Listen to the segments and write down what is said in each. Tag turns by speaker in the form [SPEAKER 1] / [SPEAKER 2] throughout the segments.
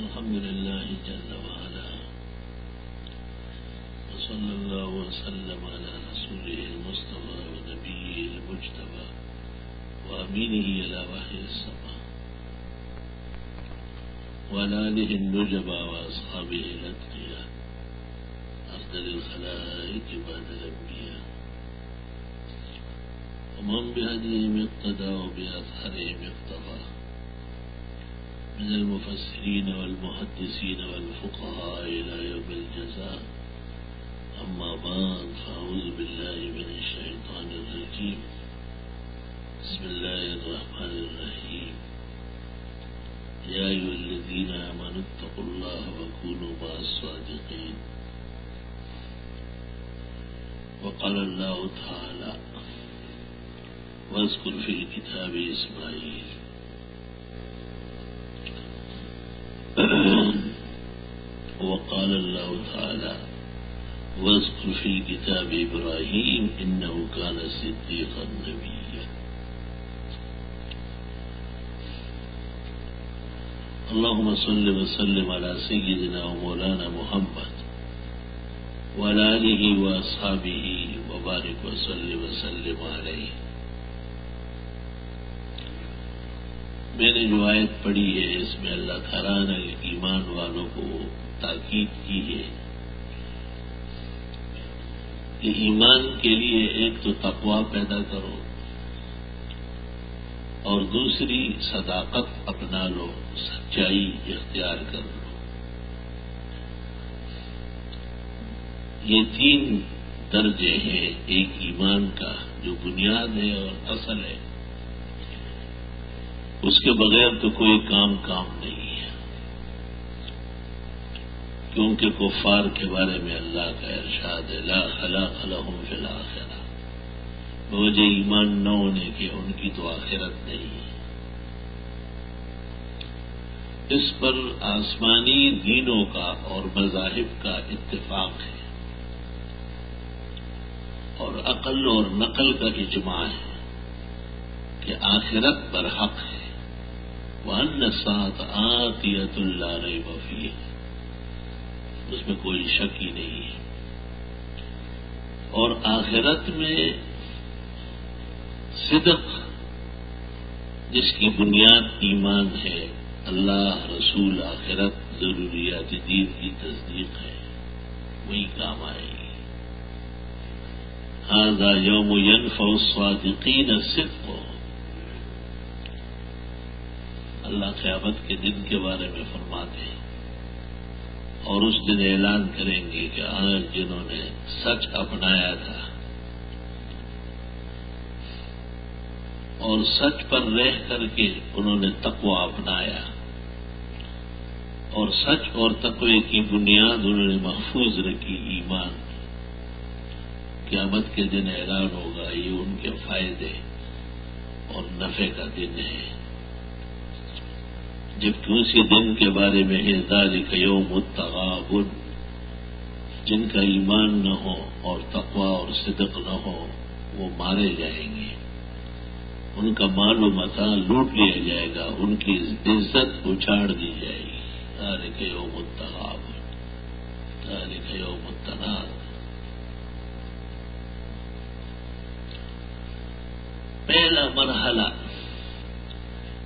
[SPEAKER 1] الحمد لله جل وعلا. وصلى الله وسلم على رسوله المصطفى ونبيه المجتبى وأمينه إلى وحي السماء وعلى آله النجبى وأصحابه الأتقياء. أفضل الخلائق بعد الأنبياء. ومن بهديهم اقتدى وبأثارهم اقتضى من المفسرين والمحدثين والفقهاء إلى يوم الجزاء. أما بعد فأعوذ بالله من الشيطان الرجيم. بسم الله الرحمن الرحيم. يا أيها الذين آمنوا اتقوا الله وكونوا مع الصادقين. وقال الله تعالى واذكر في الكتاب إسماعيل وقال الله تعالى واذكر في الكتاب إبراهيم إنه كان صديقا نبيا. اللهم صل وسلم على سيدنا ومولانا محمد وعلى آله وأصحابه وبارك وسلم وسلم عليه. میں نے جو آیت پڑھی ہے، اس میں اللہ تعالیٰ نے ایمان والوں کو تاکید کی ہے کہ ایمان کے لیے ایک تو تقوا پیدا کرو اور دوسری صداقت اپنا لو، سچائی اختیار کر لو۔ یہ تین درجے ہیں ایک ایمان کا جو بنیاد ہے اور اصل ہے۔ اس کے بغیر تو کوئی کام کام نہیں۔ کیونکہ کفار کے بارے میں اللہ کا ارشاد ہے، لا خلاق لهم فی الاخرہ۔ وجہ ایمان نہ ہونے کے، ان کی تو آخرت نہیں ہے۔ اس پر آسمانی دینوں کا اور مذاہب کا اتفاق ہے۔ اور عقل اور نقل کا اجماع ہے کہ آخرت پر حق ہے۔ وہ سات آتیت اللہ رہی اس میں کوئی شک ہی نہیں ہے۔ اور آخرت میں صدق جس کی بنیاد ایمان ہے، اللہ رسول آخرت ضروریات دین کی تصدیق ہے۔ وہی کام آئے گی۔ ہاں یوم ینف الصادقین صدق ہو اللہ قیامت کے دن کے بارے میں فرماتے ہیں۔ اور اس دن اعلان کریں گے کہ آج جنہوں نے سچ اپنایا تھا اور سچ پر رہ کر کے انہوں نے تقوی اپنایا اور سچ اور تقوی کی بنیاد انہوں نے محفوظ رکھی ایمان قیامت کے دن اعلان ہوگا، یہ ان کے فائدے اور نفع کا دن ہے۔ جبکہ اسی دن کے بارے میں ذالک یوم التغابن، جن کا ایمان نہ ہو اور تقوا اور صدق نہ ہو، وہ مارے جائیں گے۔ ان کا مال و متا لوٹ لیا جائے گا، ان کی عزت اچھاڑ دی جائے گی۔ ذالک یوم التغابن، ذالک یوم التناد پہلا مرحلہ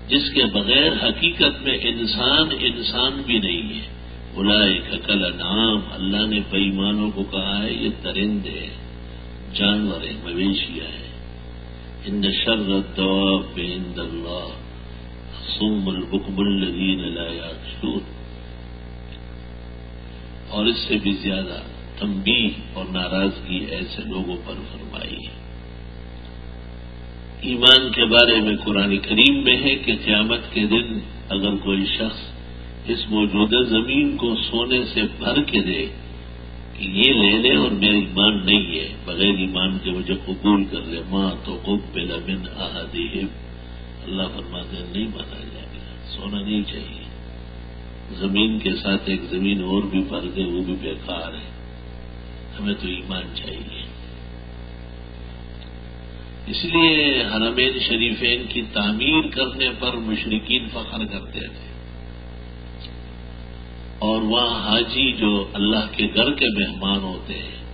[SPEAKER 1] جس کے بغیر حقیقت میں انسان انسان بھی نہیں ہے۔ بلائے کل نام اللہ نے بےمانوں کو کہا ہے، یہ درندے جانور ہیں مویشیا ہے ان شرط بند اللہ سم البکم الدین اللہ اور اس سے بھی زیادہ تمبی اور ناراضگی ایسے لوگوں پر فرمائی ہے۔ ایمان کے بارے میں قرآن کریم میں ہے کہ قیامت کے دن اگر کوئی شخص اس موجودہ زمین کو سونے سے بھر کے دے کہ یہ لے لے اور میرا ایمان نہیں ہے، بغیر ایمان کے مجھے قبول کر لے ماں تو قبل من احدہم۔ اللہ فرماتے نہیں مانا جائے گا، سونا نہیں چاہیے۔ زمین کے ساتھ ایک زمین اور بھی بھر دے، وہ بھی بیکار ہے۔ ہمیں تو ایمان چاہیے۔ اس لیے حرمین شریفین کی تعمیر کرنے پر مشرقین فخر کرتے تھے اور وہاں حاجی جو اللہ کے گھر کے مہمان ہوتے ہیں،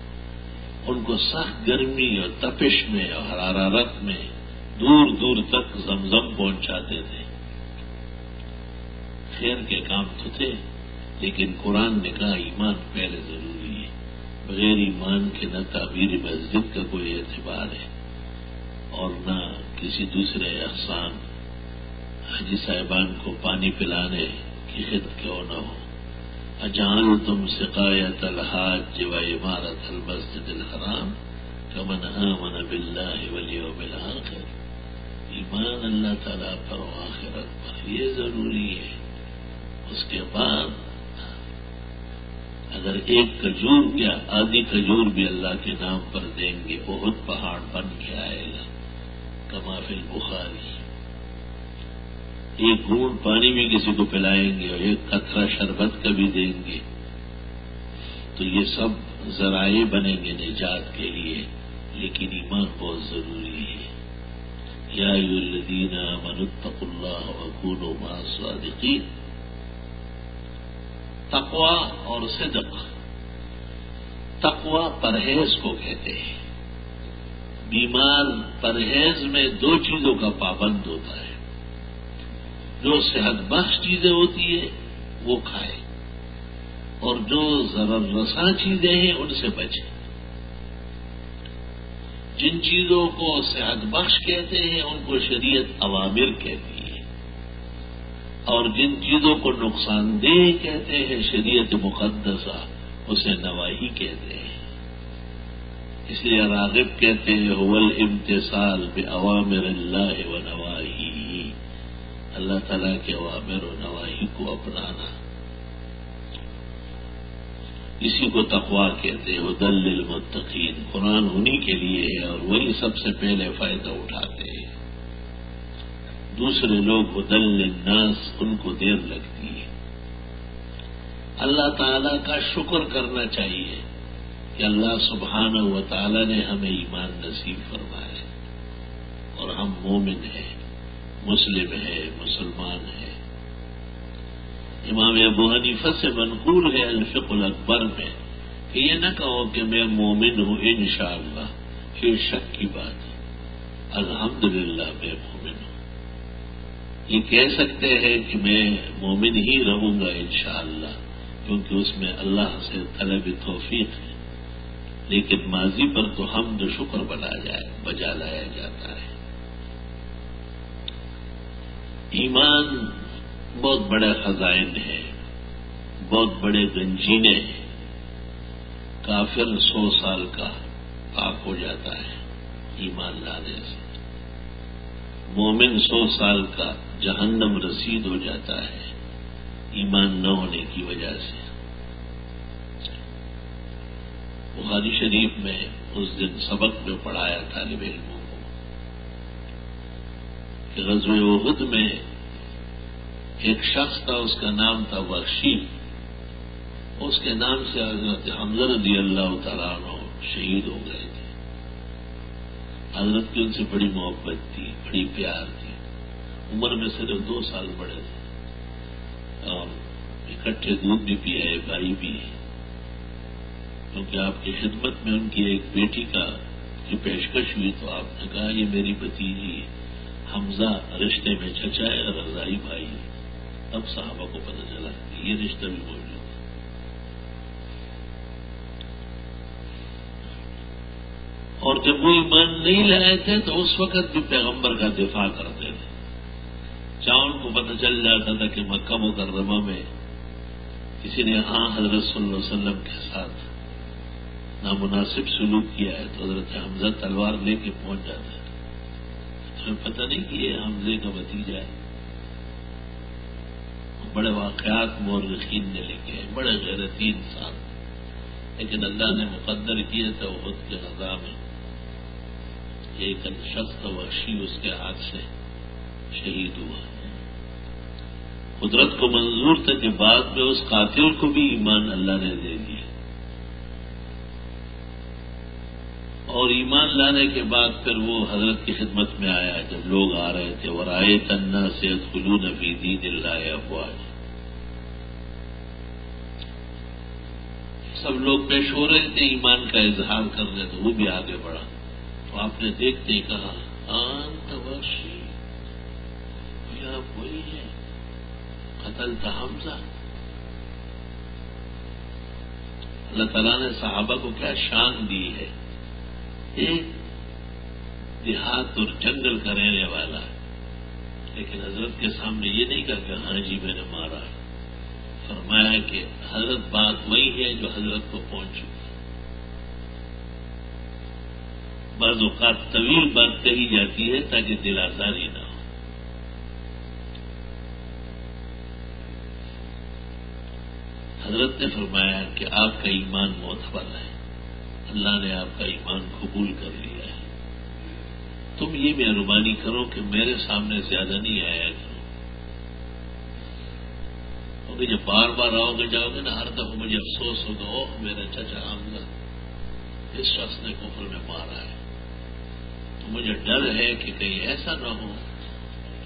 [SPEAKER 1] ان کو سخت گرمی اور تپش میں اور حرارت میں دور دور تک زمزم پہنچاتے تھے۔ خیر کے کام تو تھے، لیکن قرآن نے کہا، ایمان پہلے ضروری ہے، بغیر ایمان کے نہ تعبیر مسجد کا کوئی اعتبار ہے۔ اور نہ کسی دوسرے احسان، حاجی صاحبان کو پانی پلانے کی خد کیوں نہ ہو۔ اجان تم سقایت الحاج جو عمارت المسجد الحرام کمن آمن باللہ ولیوم الاخر ایمان اللہ تعالیٰ پر و آخرت پر یہ ضروری ہے۔ اس کے بعد اگر ایک کجور یا آدھی کجور بھی اللہ کے نام پر دیں گے، بہت پہاڑ بن کے آئے گا۔ کمافل بخاری ایک گھونٹ پانی بھی کسی کو پلائیں گے اور ایک قطرہ شربت کا بھی دیں گے۔ تو یہ سب ذرائع بنیں گے نجات کے لیے، لیکن ایمان بہت ضروری ہے۔ یا الدین منتق اللہ وکون و صادقی تقوا اور صدق۔ تقوا پرہیز کو کہتے ہیں۔ بیمار پرہیز میں دو چیزوں کا پابند ہوتا ہے۔ جو صحت بخش چیزیں ہوتی ہیں، وہ کھائے اور جو ضرر رساں چیزیں ہیں، ان سے بچے جن چیزوں کو صحت بخش کہتے ہیں، ان کو شریعت عوامر کہتی ہے۔ اور جن چیزوں کو نقصان دہ کہتے ہیں، شریعت مقدسہ، اسے نواحی کہتے ہیں۔ اس لیے راغب کہتے ہیں اول امتسال بے عوامر اللہ و نواحی اللہ تعالیٰ کے عوامر و نواحی کو اپنانا۔ اسی کو تقوا کہتے ہیں دل المتقین قرآن انہی کے لیے ہے اور وہی سب سے پہلے فائدہ اٹھاتے ہیں۔ دوسرے لوگ دل الناس ان کو دیر لگتی ہے۔ اللہ تعالیٰ کا شکر کرنا چاہیے۔ کہ اللہ سبحانہ و تعالیٰ نے ہمیں ایمان نصیب فرمایا اور ہم مومن ہیں، مسلم ہے مسلمان ہے امام ابو حنیفہ سے منقول ہے الفق الاکبر میں کہ یہ نہ کہو کہ میں مومن ہوں، انشاءاللہ شاء اللہ شک کی بات ہے۔ الحمد للہ میں مومن ہوں۔ یہ کہہ سکتے ہیں کہ میں مومن ہی رہوں گا، انشاءاللہ، کیونکہ اس میں اللہ سے طلب توفیق ہے۔ لیکن ماضی پر تو ہم شکر بنا جائے بجا لایا جاتا ہے۔ ایمان بہت بڑے خزائن ہے بہت بڑے گنجینے ہیں۔ کافر سو سال کا پاک ہو جاتا ہے ایمان لانے سے۔ مومن سو سال کا جہنم رسید ہو جاتا ہے ایمان نہ ہونے کی وجہ سے۔ بخاری شریف میں اس دن سبق جو پڑھایا طالب علموں کو کہ غزو عہد میں ایک شخص تھا، اس کا نام تھا بخشی اس کے نام سے حضرت حمزہ رضی اللہ تعالیٰ عنہ شہید ہو گئے تھے۔ حضرت کی ان سے بڑی محبت تھی، بڑی پیار تھی۔ عمر میں صرف دو سال بڑے تھے۔ اور اکٹھے دودھ بھی پیے بھائی بھی۔ کیونکہ آپ کی خدمت میں ان کی ایک بیٹی کا کی پیشکش ہوئی تو آپ نے کہا یہ میری بتیجی حمزہ رشتے میں چچا ہے اور رضائی بھائی اب صحابہ کو پتہ چلا کہ یہ رشتہ بھی موجود ہے اور جب وہ ایمان نہیں لائے تھے تو اس وقت بھی پیغمبر کا دفاع کرتے تھے۔ چاہ ان کو پتہ چل جاتا تھا کہ مکہ مکرمہ میں کسی نے ہاں حضرت صلی اللہ علیہ وسلم کے ساتھ نامناسب سلوک کیا ہے تو حضرت حمزہ تلوار لے کے پہنچ جاتا ہے۔ تمہیں پتہ نہیں کہ یہ حمزے کا بتیجا ہے۔ بڑے واقعات مور یقین نے لکھے بڑے غیرتی انسان۔ لیکن اللہ نے مقدر کیے تھے وہ خود کے غذا میں۔ ایک شخص وحشی اس کے ہاتھ سے شہید ہوا۔ قدرت کو منظور تھا کہ بعد میں اس قاتل کو بھی ایمان اللہ نے دے دیا۔ اور ایمان لانے کے بعد پھر وہ حضرت کی خدمت میں آیا، جب لوگ آ رہے تھے اور آئے تنا سے خلو نفی دین اللہ افواج سب لوگ پیش ہو رہے تھے، ایمان کا اظہار کرنے تو وہ بھی آگے بڑھا۔ تو آپ نے دیکھتے ہی کہا آنت ورشی وہی ہے۔ قتل تھا حمزہ۔ اللہ تعالیٰ نے صحابہ کو کیا شان دی ہے۔ ایک دیہات اور جنگل کا رہنے والا ہے۔ لیکن حضرت کے سامنے یہ نہیں کہا کہ ہاں جی میں نے مارا فرمایا کہ حضرت بات وہی ہے جو حضرت کو پہنچ چکی بعض اوقات طویل بات کہی جاتی ہے تاکہ دل آزاری نہ ہو۔ حضرت نے فرمایا کہ آپ کا ایمان معتبر ہے۔ اللہ نے آپ کا ایمان قبول کر لیا ہے۔ تم یہ مہربانی کرو کہ میرے سامنے زیادہ نہیں آیا کرو۔ کیونکہ جب بار بار آؤ گے، جاؤ گے نا، ہر دفعہ مجھے افسوس ہوگا او میرا چچا حمزہ اس شخص نے کفر میں مارا ہے۔ تو مجھے ڈر ہے کہ کہیں ایسا نہ ہو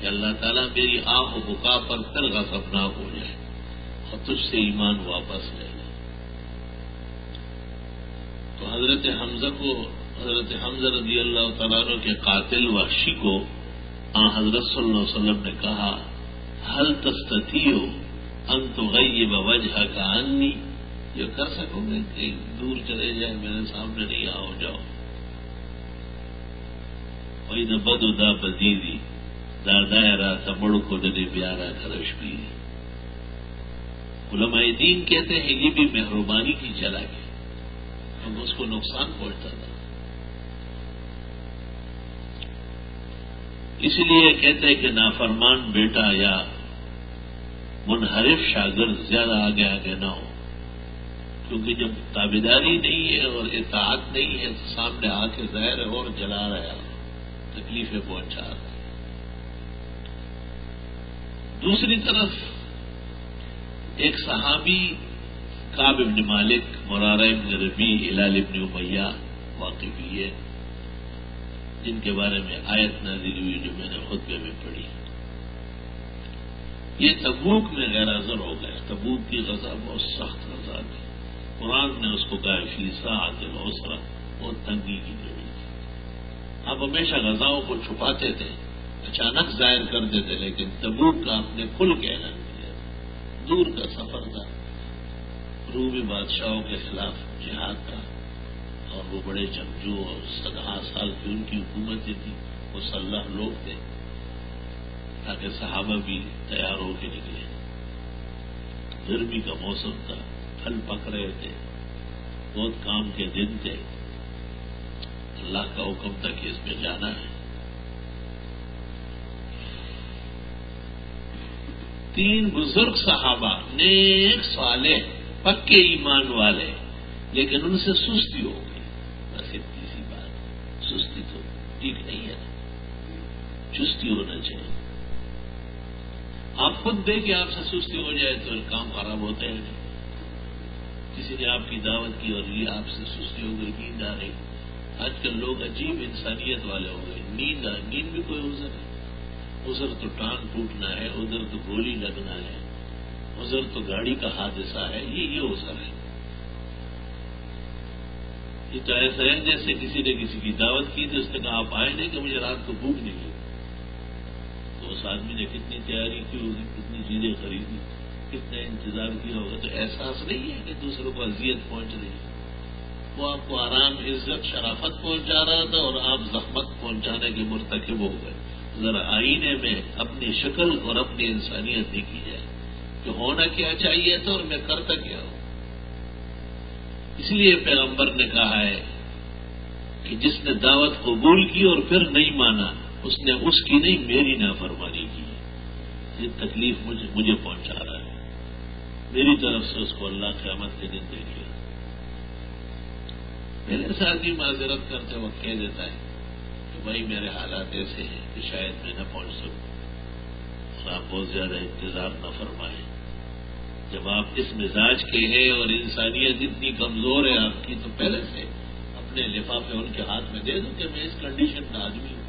[SPEAKER 1] کہ اللہ تعالیٰ میری آنکھ بکا پر پھر غصبناک ہو جائے اور تجھ سے ایمان واپس لے لے۔ تو حضرت حمزہ کو، حضرت حمزہ رضی اللہ تعالیٰ کے قاتل وحشی کو آ، حضرت صلی اللہ علیہ وسلم نے کہا حل تستی ہو انت غیب وجہ کا انی یہ کر سکو گے کہ دور چلے جائے، میرے سامنے نہیں آؤ، جاؤ. وہی نہ بد ادا بدیدی، دادا را تمڑ کو دے پیارا کرش بھی۔ علماء دین کہتے ہیں، یہ بھی مہربانی کی چلا گیا ہم اس کو نقصان پہنچتا تھا۔ اس لیے کہتے ہیں کہ نافرمان بیٹا یا منحرف شاگرد زیادہ آگے آگے نہ ہو۔ کیونکہ جب تابیداری نہیں ہے اور اطاعت نہیں ہے تو سامنے آ کے ظاہر ہے اور جلا رہا تکلیفیں پہنچا رہا دوسری طرف ایک صحابی کاب ابن مالک مرارا ابن ربی ہلال ابن امیہ واقفی ہے جن کے بارے میں آیت نازل ہوئی جو میں نے خطبے میں پڑھی۔ یہ تبوک میں غیر حاضر ہو گئے۔ تبوک کی غذا بہت سخت غذا تھی۔ قرآن نے اس کو کہا فیسا عادل حوصلہ بہت تنگی کی ضروری تھی۔ آپ ہمیشہ غذاؤں کو چھپاتے تھے، اچانک ظاہر کر دیتے، لیکن تبوک کا اپنے کھل کے اعلان کیا دور کا سفر تھا۔ روبی بادشاہوں کے خلاف جہاد تھا اور وہ بڑے جنگجو اور سدہ سال کی ان کی حکومتیں تھی، وہ صلاح لوگ تھے تاکہ صحابہ بھی تیار ہو کے نکلے۔ گرمی کا موسم تھا پھل پک رہے تھے، بہت کام کے دن تھے۔ اللہ کا حکم تھا کہ اس میں جانا ہے۔ تین بزرگ صحابہ، نیک سوالے پکے ایمان والے، لیکن ان سے سستی ہو گئی۔ بس اتنی سی بات۔ سستی تو ٹھیک نہیں ہے۔ چستی ہونا چاہیے۔ آپ خود دے کہ آپ سے سستی ہو جائے تو کام خراب ہوتے ہیں کسی نے آپ کی دعوت کی اور یہ آپ سے سستی ہو گئی، نیند آ رہی۔ آج کل لوگ عجیب انسانیت والے ہو گئے۔ نیند آ، نیند بھی کوئی ازر ہے ازر تو ٹانگ ٹوٹنا ہے ادھر تو گولی لگنا ہے۔ ازر تو گاڑی کا حادثہ ہے، یہ یہ ازر ہے۔ یہ تو ایسا ہے جیسے کسی نے کسی کی دعوت کی تو اس نے کہا، آپ آئے نہیں کہ مجھے رات کو بھوک نہیں لگی۔ تو اس آدمی نے کتنی تیاری کی ہوگی کتنی چیزیں خریدی، کتنا انتظار کیا ہوگا۔ تو احساس نہیں ہے کہ دوسروں کو اذیت پہنچ رہی ہے۔ وہ آپ کو آرام، عزت، شرافت پہنچا رہا تھا اور آپ زحمت پہنچانے کے مرتکب ہو گئے۔ ذرا آئینے میں اپنی شکل اور اپنی انسانیت دیکھی جائے کہ ہونا کیا چاہیے تھا اور میں کرتا کیا ہوں؟ اس لیے پیغمبر نے کہا ہے کہ جس نے دعوت قبول کی اور پھر نہیں مانا، اس نے اس کی نہیں، میری نافرمانی کی۔ یہ تکلیف مجھے مجھے پہنچا رہا ہے۔ میری طرف سے اس کو اللہ قیامت کے دن دیکھے میرے ساتھ ہی معذرت کرتے وقت کہہ دیتا ہے کہ بھائی میرے حالات ایسے ہیں کہ شاید میں نہ پہنچ سکوں اور آپ بہت زیادہ انتظار نہ فرمائیں۔ جب آپ اس مزاج کے ہیں اور انسانیت اتنی کمزور ہے آپ کی، تو پہلے سے اپنے لفافے ان کے ہاتھ میں دے دوں کہ میں اس کنڈیشن کا آدمی ہوں۔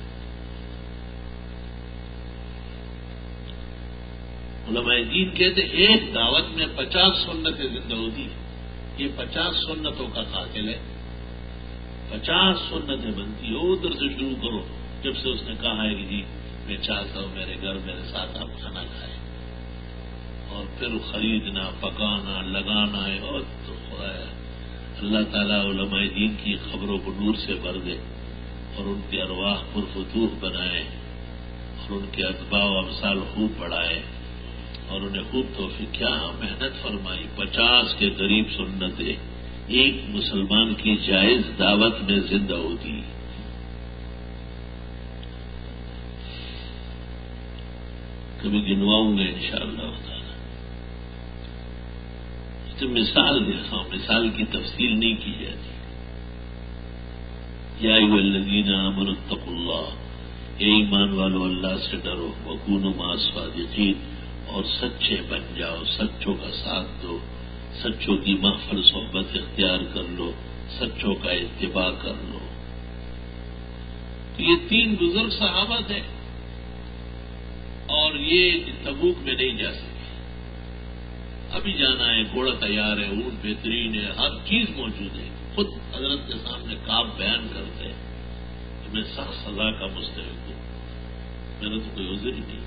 [SPEAKER 1] علماء دین کہتے ایک دعوت میں پچاس سنتیں زندہ ہوتی ہیں۔ یہ پچاس سنتوں کا قاتل ہے۔ پچاس سنتیں بنتی ہے ادھر سے شروع کرو۔ جب سے اس نے کہا ہے کہ جی میں چاہتا ہوں میرے گھر میرے ساتھ آپ کھانا کھائیں۔ پھر خریدنا، پکانا، لگانا ہے، اور تو اللہ تعالیٰ علماء دین کی خبروں کو نور سے بھر دے اور ان کے ارواح پرفتوح بنائے اور ان کے اتباع و امثال خوب بڑھائے اور انہیں خوب توفیق، کیا محنت فرمائی۔ پچاس کے قریب سنتیں۔ ایک مسلمان کی جائز دعوت میں زندہ ہوتی۔ کبھی گنواؤں گے ان شاء اللہ تو مثال دیکھا ہوں، مثال کی تفصیل نہیں کی جاتی۔ یا الذین امن التق اللہ، اے ایمان والو، اللہ سے ڈرو وکون صادقین اور سچے بن جاؤ، سچوں کا ساتھ دو، سچوں کی محفل، صحبت اختیار کر لو، سچوں کا اتباع کر لو۔ یہ تین بزرگ صحابہ تھے، اور یہ تبوک میں نہیں جا سکے۔ ابھی جانا ہے، گھوڑا تیار ہے، اونٹ بہترین ہے، ہر چیز موجود ہے۔ خود حضرت کے سامنے کاب بیان کرتے ہیں کہ میں سخت سزا کا مستحق ہوں۔ میرا تو کوئی عذر ہی نہیں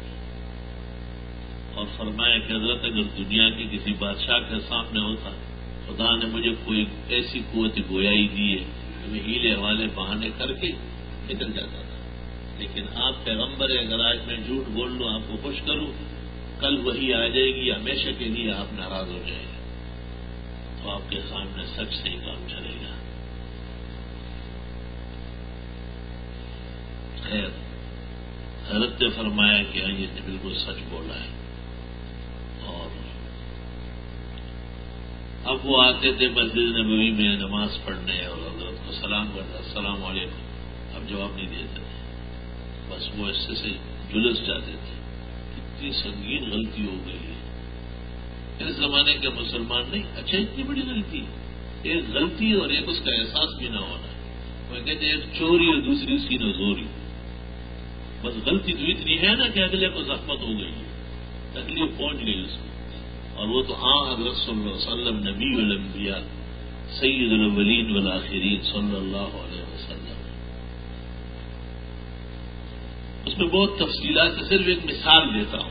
[SPEAKER 1] اور فرمایا کہ حضرت، اگر دنیا کے کسی بادشاہ کے سامنے ہوتا، خدا نے مجھے کوئی ایسی قوت گویائی دی ہے کہ میں ہیلے والے بہانے کر کے نکل جاتا تھا۔ لیکن آپ پیغمبر ہے اگر آج میں جھوٹ بول لوں، آپ کو خوش کروں کل وہی آ جائے گی، ہمیشہ کے لیے آپ ناراض ہو جائیں گے۔ تو آپ کے سامنے سچ سے ہی کام چلے گا۔ خیر، حضرت نے فرمایا کہ ہاں یہ بالکل سچ بولا ہے۔ اب وہ آتے تھے مسجد نبوی میں نماز پڑھنے اور حضرت کو سلام کرتا السلام علیکم۔ اب جواب نہیں دیتے تھے۔ بس وہ ایسے سے جلس جاتے تھے۔ کتنی سنگین غلطی ہو گئی ہے۔ اس زمانے کے مسلمان نہیں اچھا اتنی بڑی غلطی۔ ایک غلطی اور ایک اس کا احساس بھی نہ ہونا۔ وہ کہتے ہیں، ایک چوری اور دوسری اس کی نزوری۔ بس غلطی تو اتنی ہے نا کہ اگلے کو زخمت ہو گئی تکلیف پہنچ گئی اس کو۔ اور وہ تو ہاں حضرت صلی اللہ علیہ وسلم، نبی الانبیاء سید الاولین والآخرین صلی اللہ علیہ اس میں بہت تفصیلات صرف ایک مثال دیتا ہوں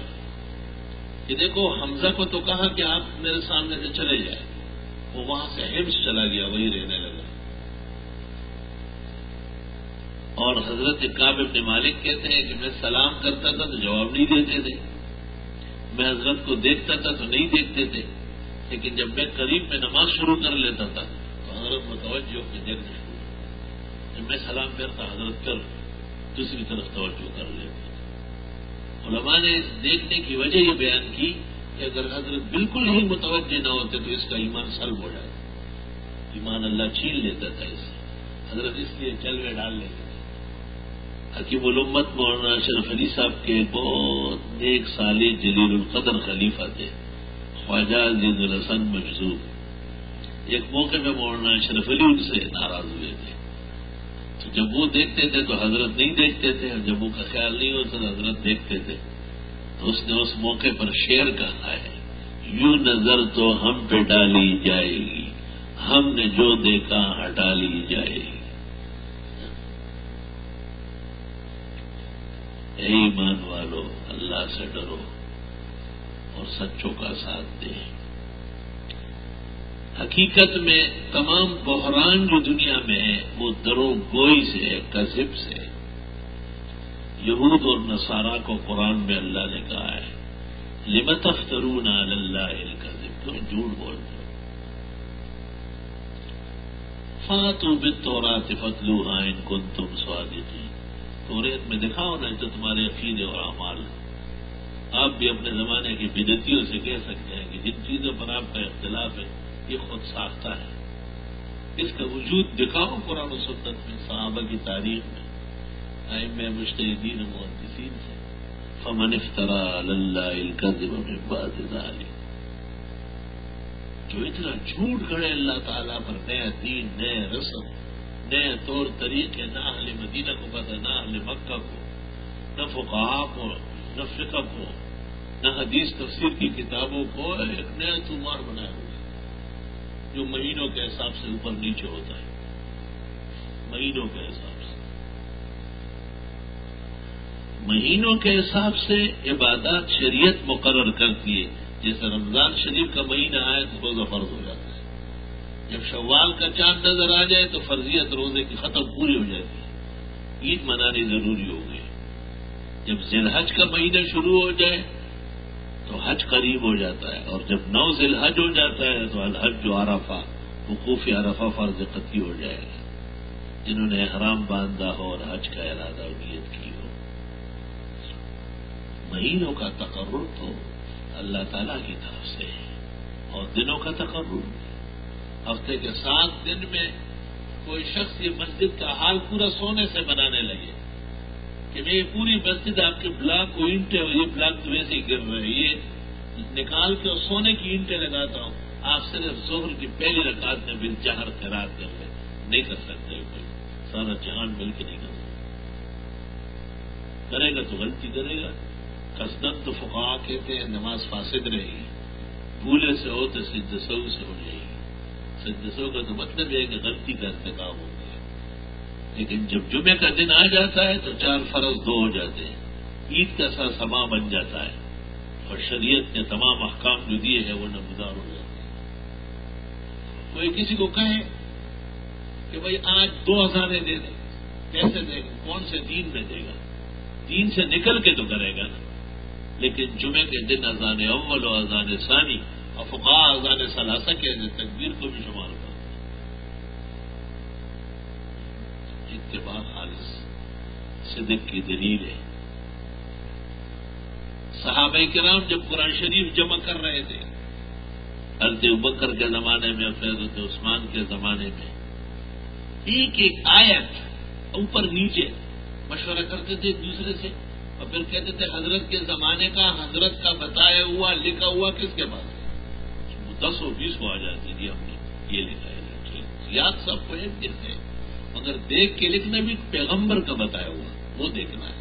[SPEAKER 1] کہ دیکھو، حمزہ کو تو کہا کہ آپ میرے سامنے سے چلے جائیں۔ وہ وہاں سے ہمس چلا گیا وہی رہنے لگا۔ اور حضرت کاب ابن مالک کہتے ہیں کہ میں سلام کرتا تھا تو جواب نہیں دیتے تھے۔ میں حضرت کو دیکھتا تھا تو نہیں دیکھتے تھے۔ لیکن جب میں قریب میں نماز شروع کر لیتا تھا تو حضرت متوجہ کے دیکھنا شروع جب میں سلام کرتا، حضرت کر۔ دوسری طرف توجہ کر لیتے علماء نے دیکھنے کی وجہ یہ بیان کی کہ اگر حضرت بالکل ہی متوجہ نہ ہوتے تو اس کا ایمان سلب ہو جائے ایمان اللہ چھین لیتا تھا اسے حضرت اس لیے چلوے ڈال لیتے تھے۔ حکیم الامت مولانا اشرف علی صاحب کے بہت نیک سالی جلیل القدر خلیفہ تھے۔ خواجہ عزیز الحسن مجزوب ایک موقع میں مولانا اشرف علی ان سے ناراض ہوئے تھے۔ جب وہ دیکھتے تھے تو حضرت نہیں دیکھتے تھے اور جب وہ کا خیال نہیں ہوتا تو حضرت دیکھتے تھے۔ تو اس نے اس موقع پر شعر کہا ہے، یوں نظر تو ہم پہ ڈالی جائے گی، ہم نے جو دیکھا ہٹا لی جائے گی۔ اے ایمان والو، اللہ سے ڈرو اور سچوں کا ساتھ دے۔ حقیقت میں تمام بحران جو دنیا میں ہے وہ درو گوئی سے کذب سے یہود اور نصارہ کو قرآن میں اللہ نے کہا ہے لمت افترون اللہ الکذب؟ تم جھوٹ بولتے فاتو بتورات فتلو ان کن تم سوادی تو ریت میں دکھاؤ نا جو تمہارے عقیدے اور اعمال۔ آپ بھی اپنے زمانے کی بدتیوں سے کہہ سکتے ہیں کہ جن چیزوں پر آپ کا اختلاف ہے یہ خود ساختہ ہے۔ اس کا وجود دکھاؤ قرآن و سنت میں، صحابہ کی تاریخ میں۔ آئے میں مشتحدین محدثین سے۔ فمن افطرا اللہ بعد ذلك جو اتنا جھوٹ کھڑے اللہ تعالیٰ پر نیا دین، نئے رسم، نئے طور طریقے، نہ اہل مدینہ کو پتہ، نہ اہل مکہ کو، نہ فقہ کو، نہ فقہ کو، نہ حدیث تفسیر کی کتابوں کو، ایک نیا تمار بنایا۔ ہوا جو مہینوں کے حساب سے اوپر نیچے ہوتا ہے۔ مہینوں کے حساب سے۔ مہینوں کے حساب سے عبادات شریعت مقرر کرتی ہے جیسے رمضان شریف کا مہینہ آئے تو روزہ فرض ہو جاتا ہے۔ جب شوال کا چاند نظر آ جائے تو فرضیت روزے کی ختم پوری ہو جاتی ہے۔ عید منانی ضروری ہو گئی جب ذلحج کا مہینہ شروع ہو جائے تو حج قریب ہو جاتا ہے اور جب نو ذلحج ہو جاتا ہے تو الحج جو عرفہ، وقوف عرفہ فرض قطعی ہو جائے گا۔ جنہوں نے احرام باندھا ہو اور حج کا ارادہ نیت کی ہو۔ مہینوں کا تقرر تو اللہ تعالی کی طرف سے ہے اور دنوں کا تقرر ہفتے کے سات دن میں کوئی شخص یہ مسجد کا حال پورا سونے سے بنانے لگے۔ کہ میں یہ پوری مسجد آپ کے بلاک کو اینٹیں اور یہ بلاک تو ویسے ہی گر رہے یہ نکال کے اور سونے کی اینٹیں لگاتا ہوں۔ آپ صرف زہر کی پہلی رکعت میں بل چہر خیرات کر لیں نہیں کر سکتے کوئی۔ سارا جہان مل کے نہیں کر سکتے کرے گا تو غلطی کرے گا۔ کسدن تو فقا کہتے ہیں، نماز فاسد رہے گی۔ بھولے سے ہو تو سجسو سے ہو جائے گی۔ سجسو کا تو مطلب ہے کہ غلطی کا انتخاب ہو گیا لیکن جب جمعے کا دن آ جاتا ہے تو چار فرض دو ہو جاتے ہیں۔ عید کا سا سما بن جاتا ہے۔ اور شریعت نے تمام احکام جو دیے ہیں وہ نمودار ہو جاتے ہیں۔ کوئی کسی کو کہے کہ بھائی آج دو ہزار دے دیں کیسے دے گا؟ کون سے دین میں دے گا؟ دین سے نکل کے تو کرے گا نا۔ لیکن جمعے کے دن اذان اول و اذان ثانی افقا اذان ثلاثہ کے تکبیر کو بھی شمار اتباع خالص صدق کی دلیل ہے۔ صحابہ کرام جب قرآن شریف جمع کر رہے تھے، حضرت بکر کے زمانے میں حضرت عثمان کے زمانے میں، ایک ایک آیت اوپر نیچے مشورہ کرتے تھے ایک دوسرے سے، اور پھر کہتے تھے حضرت کے زمانے کا، حضرت کا بتایا ہوا، لکھا ہوا کس کے پاس دس اور بیس کو آ جاتی تھی ہم نے، یہ لکھا ہے۔ یاد سب کو ایک دن مگر دیکھ کے لکھنا بھی پیغمبر کا بتایا ہوا، وہ دیکھنا ہے۔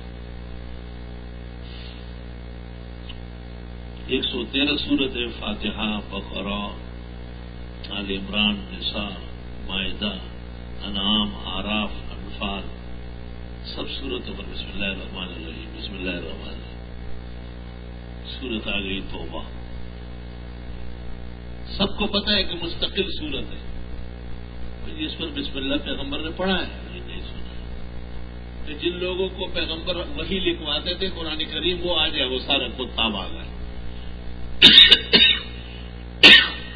[SPEAKER 1] ایک سو تیرہ سورت ہے فاتحہ بقرا عال عمران نثار معاہدہ انعام آراف انفال، سب صورتوں پر بسم اللہ الرحمن الرحیم، بسم اللہ الرحمن الرحیم۔ سورت آ گئی توبہ۔ سب کو پتا ہے کہ مستقل صورت ہے۔ جس پر بسم اللہ پیغمبر نے پڑھا ہے سنا۔ کہ جن لوگوں کو پیغمبر وہی لکھواتے تھے، قرآن کریم وہ آ جائے، وہ سارا خود تاب آ گئے۔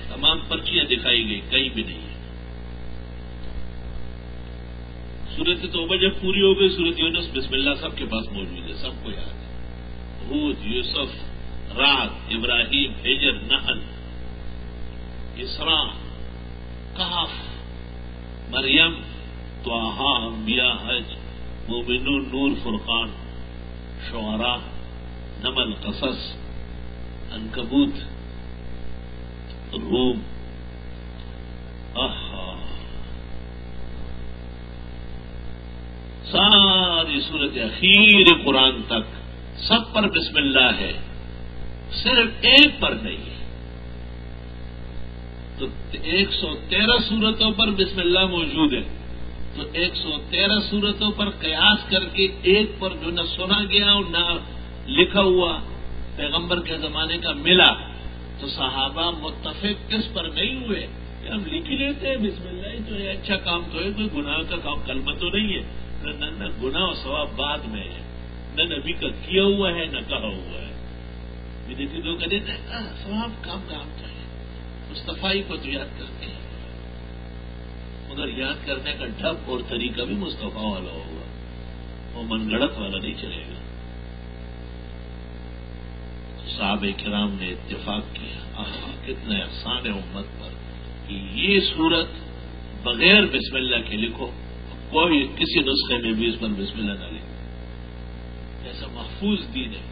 [SPEAKER 1] تمام پرچیاں دکھائی گئی، کہیں بھی نہیں ہے۔ سورت توبہ جب پوری ہو گئی سورت یونس بسم اللہ سب کے پاس موجود ہے، سب کو یاد ہے۔ حود یوسف، رات، ابراہیم، ہجر نہل اسرا کاف مریم توحا انبیاء، حج، مومنون، نور، فرقان شعرا نمل قصص انکبوت روم۔ ساری صورت اخیر قرآن تک سب پر بسم اللہ ہے، صرف ایک پر نہیں۔ ہے تو ایک سو تیرہ صورتوں پر بسم اللہ موجود ہے۔ تو ایک سو تیرہ صورتوں پر قیاس کر کے ایک پر جو نہ سنا گیا اور نہ لکھا ہوا پیغمبر کے زمانے کا ملا، تو صحابہ متفق کس پر نہیں ہوئے؟ کہ ہم لکھ لیتے ہیں، بسم اللہ تو یہ اچھا کام تو ہے کوئی گناہ کا کام، کلمہ تو نہیں ہے۔ نہ نہ گناہ و ثواب بعد میں ہے۔ نہ نبی کا کیا ہوا ہے، نہ کہا ہوا ہے۔ دیکھیے لوگ کہتے ہیں ثواب کام کام تو ہے مصطفی کو تو یاد کرتے ہیں۔ مگر یاد کرنے کا ڈھب اور طریقہ بھی مصطفیٰ والا ہوگا۔ وہ من گڑت والا نہیں چلے گا۔ صاحب کرام نے اتفاق کیا۔ کتنے احسان ہے امت پر کہ یہ صورت بغیر بسم اللہ کے لکھو، کوئی کسی نسخے میں بھی اس پر بسم اللہ نہ لکھو۔ ایسا محفوظ دین ہے۔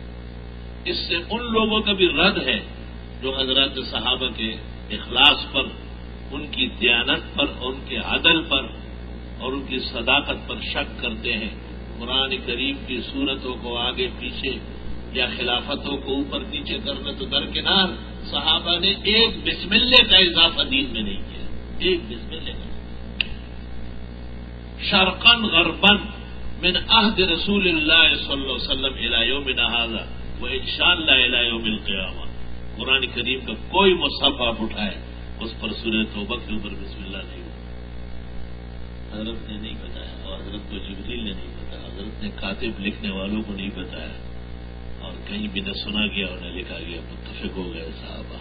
[SPEAKER 1] اس سے ان لوگوں کا بھی رد ہے جو حضرات صحابہ کے اخلاص پر، ان کی دیانت پر اور ان کے عدل پر اور ان کی صداقت پر شک کرتے ہیں۔ قرآن کریم کی صورتوں کو آگے پیچھے یا خلافتوں کو اوپر نیچے کرنا تو درکنار۔ صحابہ نے ایک بسم اللہ کا اضافہ دین میں نہیں کیا۔ ایک بسم لے کر شرقن غربن من عہد رسول اللہ صلی اللہ علیہ وسلم الایوم نہذا وہ ان شاء اللہ الایوم القیامہ۔ قرآن کریم کا کوئی مصحف آپ اٹھائے اس پر سورہ توبہ کے اوپر بسم اللہ نہیں ہوا حضرت نے نہیں بتایا اور حضرت کو جبریل نے نہیں بتایا، حضرت نے کاتب لکھنے والوں کو نہیں بتایا۔ اور کہیں بھی نہ سنا گیا اور نہ لکھا گیا، متفق ہو گئے صحابہ۔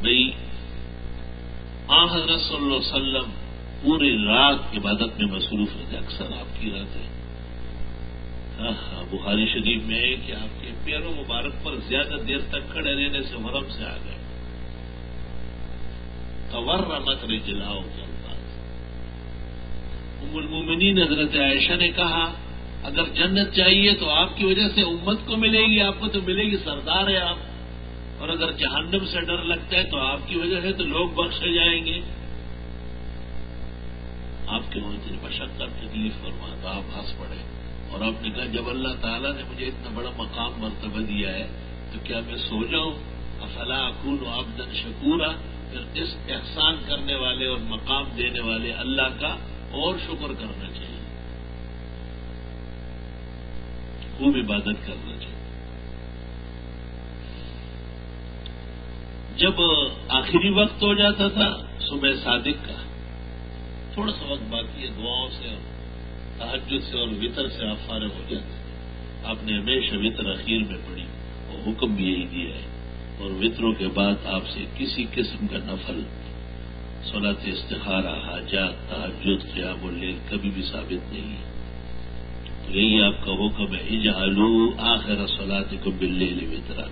[SPEAKER 1] بھائی آ حضرت صلی اللہ علیہ وسلم پوری رات عبادت میں مصروف رہتے، اکثر آپ کی رات ہے بخاری شریف میں ہے کہ آپ کے پیروں مبارک پر زیادہ دیر تک کھڑے رہنے سے مرم سے آ گئے۔ کور رمت رے جلاؤ کے الفاظ۔ ام المومنین حضرت عائشہ نے کہا، اگر جنت چاہیے تو آپ کی وجہ سے امت کو ملے گی، آپ کو تو ملے گی سردار ہے آپ۔ اور اگر جہنم سے ڈر لگتا ہے تو آپ کی وجہ سے تو لوگ بخشے جائیں گے۔ آپ کے وہاں اتنی مشقت تکلیف فرما تو آپ ہنس پڑے۔ اور آپ نے کہا جب اللہ تعالیٰ نے مجھے اتنا بڑا مقام مرتبہ دیا ہے، تو کیا میں سو جاؤں؟ افلا اکون و آبدن شکورا؟ پھر اس احسان کرنے والے اور مقام دینے والے اللہ کا اور شکر کرنا چاہیے۔ خوب عبادت کرنا چاہیے۔ جب آخری وقت ہو جاتا تھا، صبح صادق کا، تھوڑا سا وقت باقی ہے، دعاؤں سے اور تحجد سے اور وطر سے آپ فارغ ہو جاتے ہیں۔ آپ نے ہمیشہ وطر اخیر میں پڑھی اور حکم بھی یہی دیا ہے۔ اور وطروں کے بعد آپ سے کسی قسم کا نفل۔ صلاحت استخارہ، حاجات، تحجد، قیام اللیل کبھی بھی ثابت نہیں ہے۔ تو یہی آپ کا حکم ہے اجعلو آخر صلاحت کو بل وطرا۔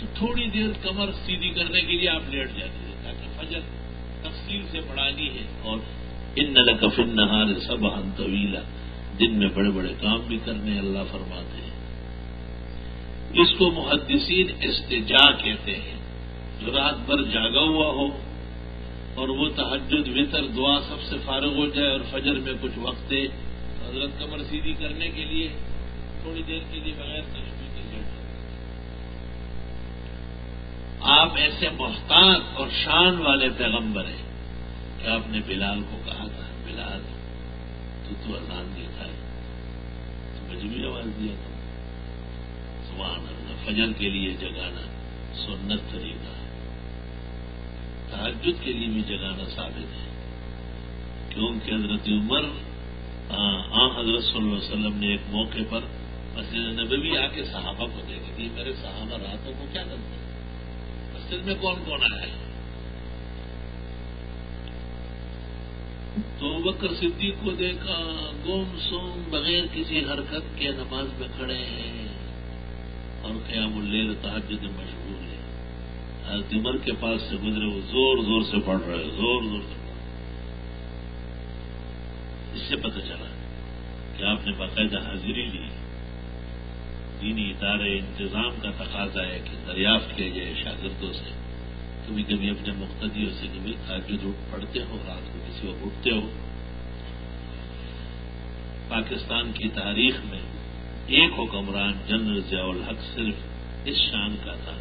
[SPEAKER 1] تو تھوڑی دیر کمر سیدھی کرنے کے لیے آپ لیٹ جاتے ہیں تاکہ فجر تفصیل سے پڑھانی ہے اور ان نلکفن نہار سب ہم طویلا دن میں بڑے بڑے کام بھی کرنے اللہ فرماتے ہیں۔ اس کو محدثین استجا کہتے ہیں۔ جو رات بھر جاگا ہوا ہو اور وہ تحجد وطر، دعا سب سے فارغ ہو جائے اور فجر میں کچھ وقت دے حضرت کمر سیدھی کرنے کے لیے تھوڑی دیر کے لیے بغیر تشریح کے لیے آپ ایسے محتاط اور شان والے پیغمبر ہیں کہ آپ نے بلال کو کہا تو اذان دیتا ہے تو مجھے بھی آواز دیا تھا سبحان اللہ، فجر کے لیے جگانا سنت طریقہ ہے۔ تحجد کے لیے بھی جگانا ثابت ہے۔ کیونکہ حضرت عمر، آ حضرت صلی اللہ علیہ وسلم نے ایک موقع پر مسجد نبوی آ کے صحابہ کو دیکھی تھی میرے صحابہ راتوں کو کیا کرتے ہیں؟ مسجد میں کون کون آیا ہے؟ تو بکر صدیق کو دیکھا، گم سوم بغیر کسی حرکت کے نماز میں کھڑے ہیں۔ اور قیام اللیل تحجد میں مشغول ہے عمر کے پاس سے گزرے وہ زور زور سے پڑھ رہے زور زور سے پڑھ رہے اس سے پتہ چلا کہ آپ نے باقاعدہ حاضری لی۔ دینی ادارے انتظام کا تقاضا ہے کہ دریافت کیا جائے شاگردوں سے۔ کبھی کبھی اپنے مقتدیوں سے کبھی تاجد پڑھتے ہو، رات کو کسی وقت اٹھتے ہو۔ پاکستان کی تاریخ میں ایک حکمران جنرل ضیاء الحق صرف اس شان کا تھا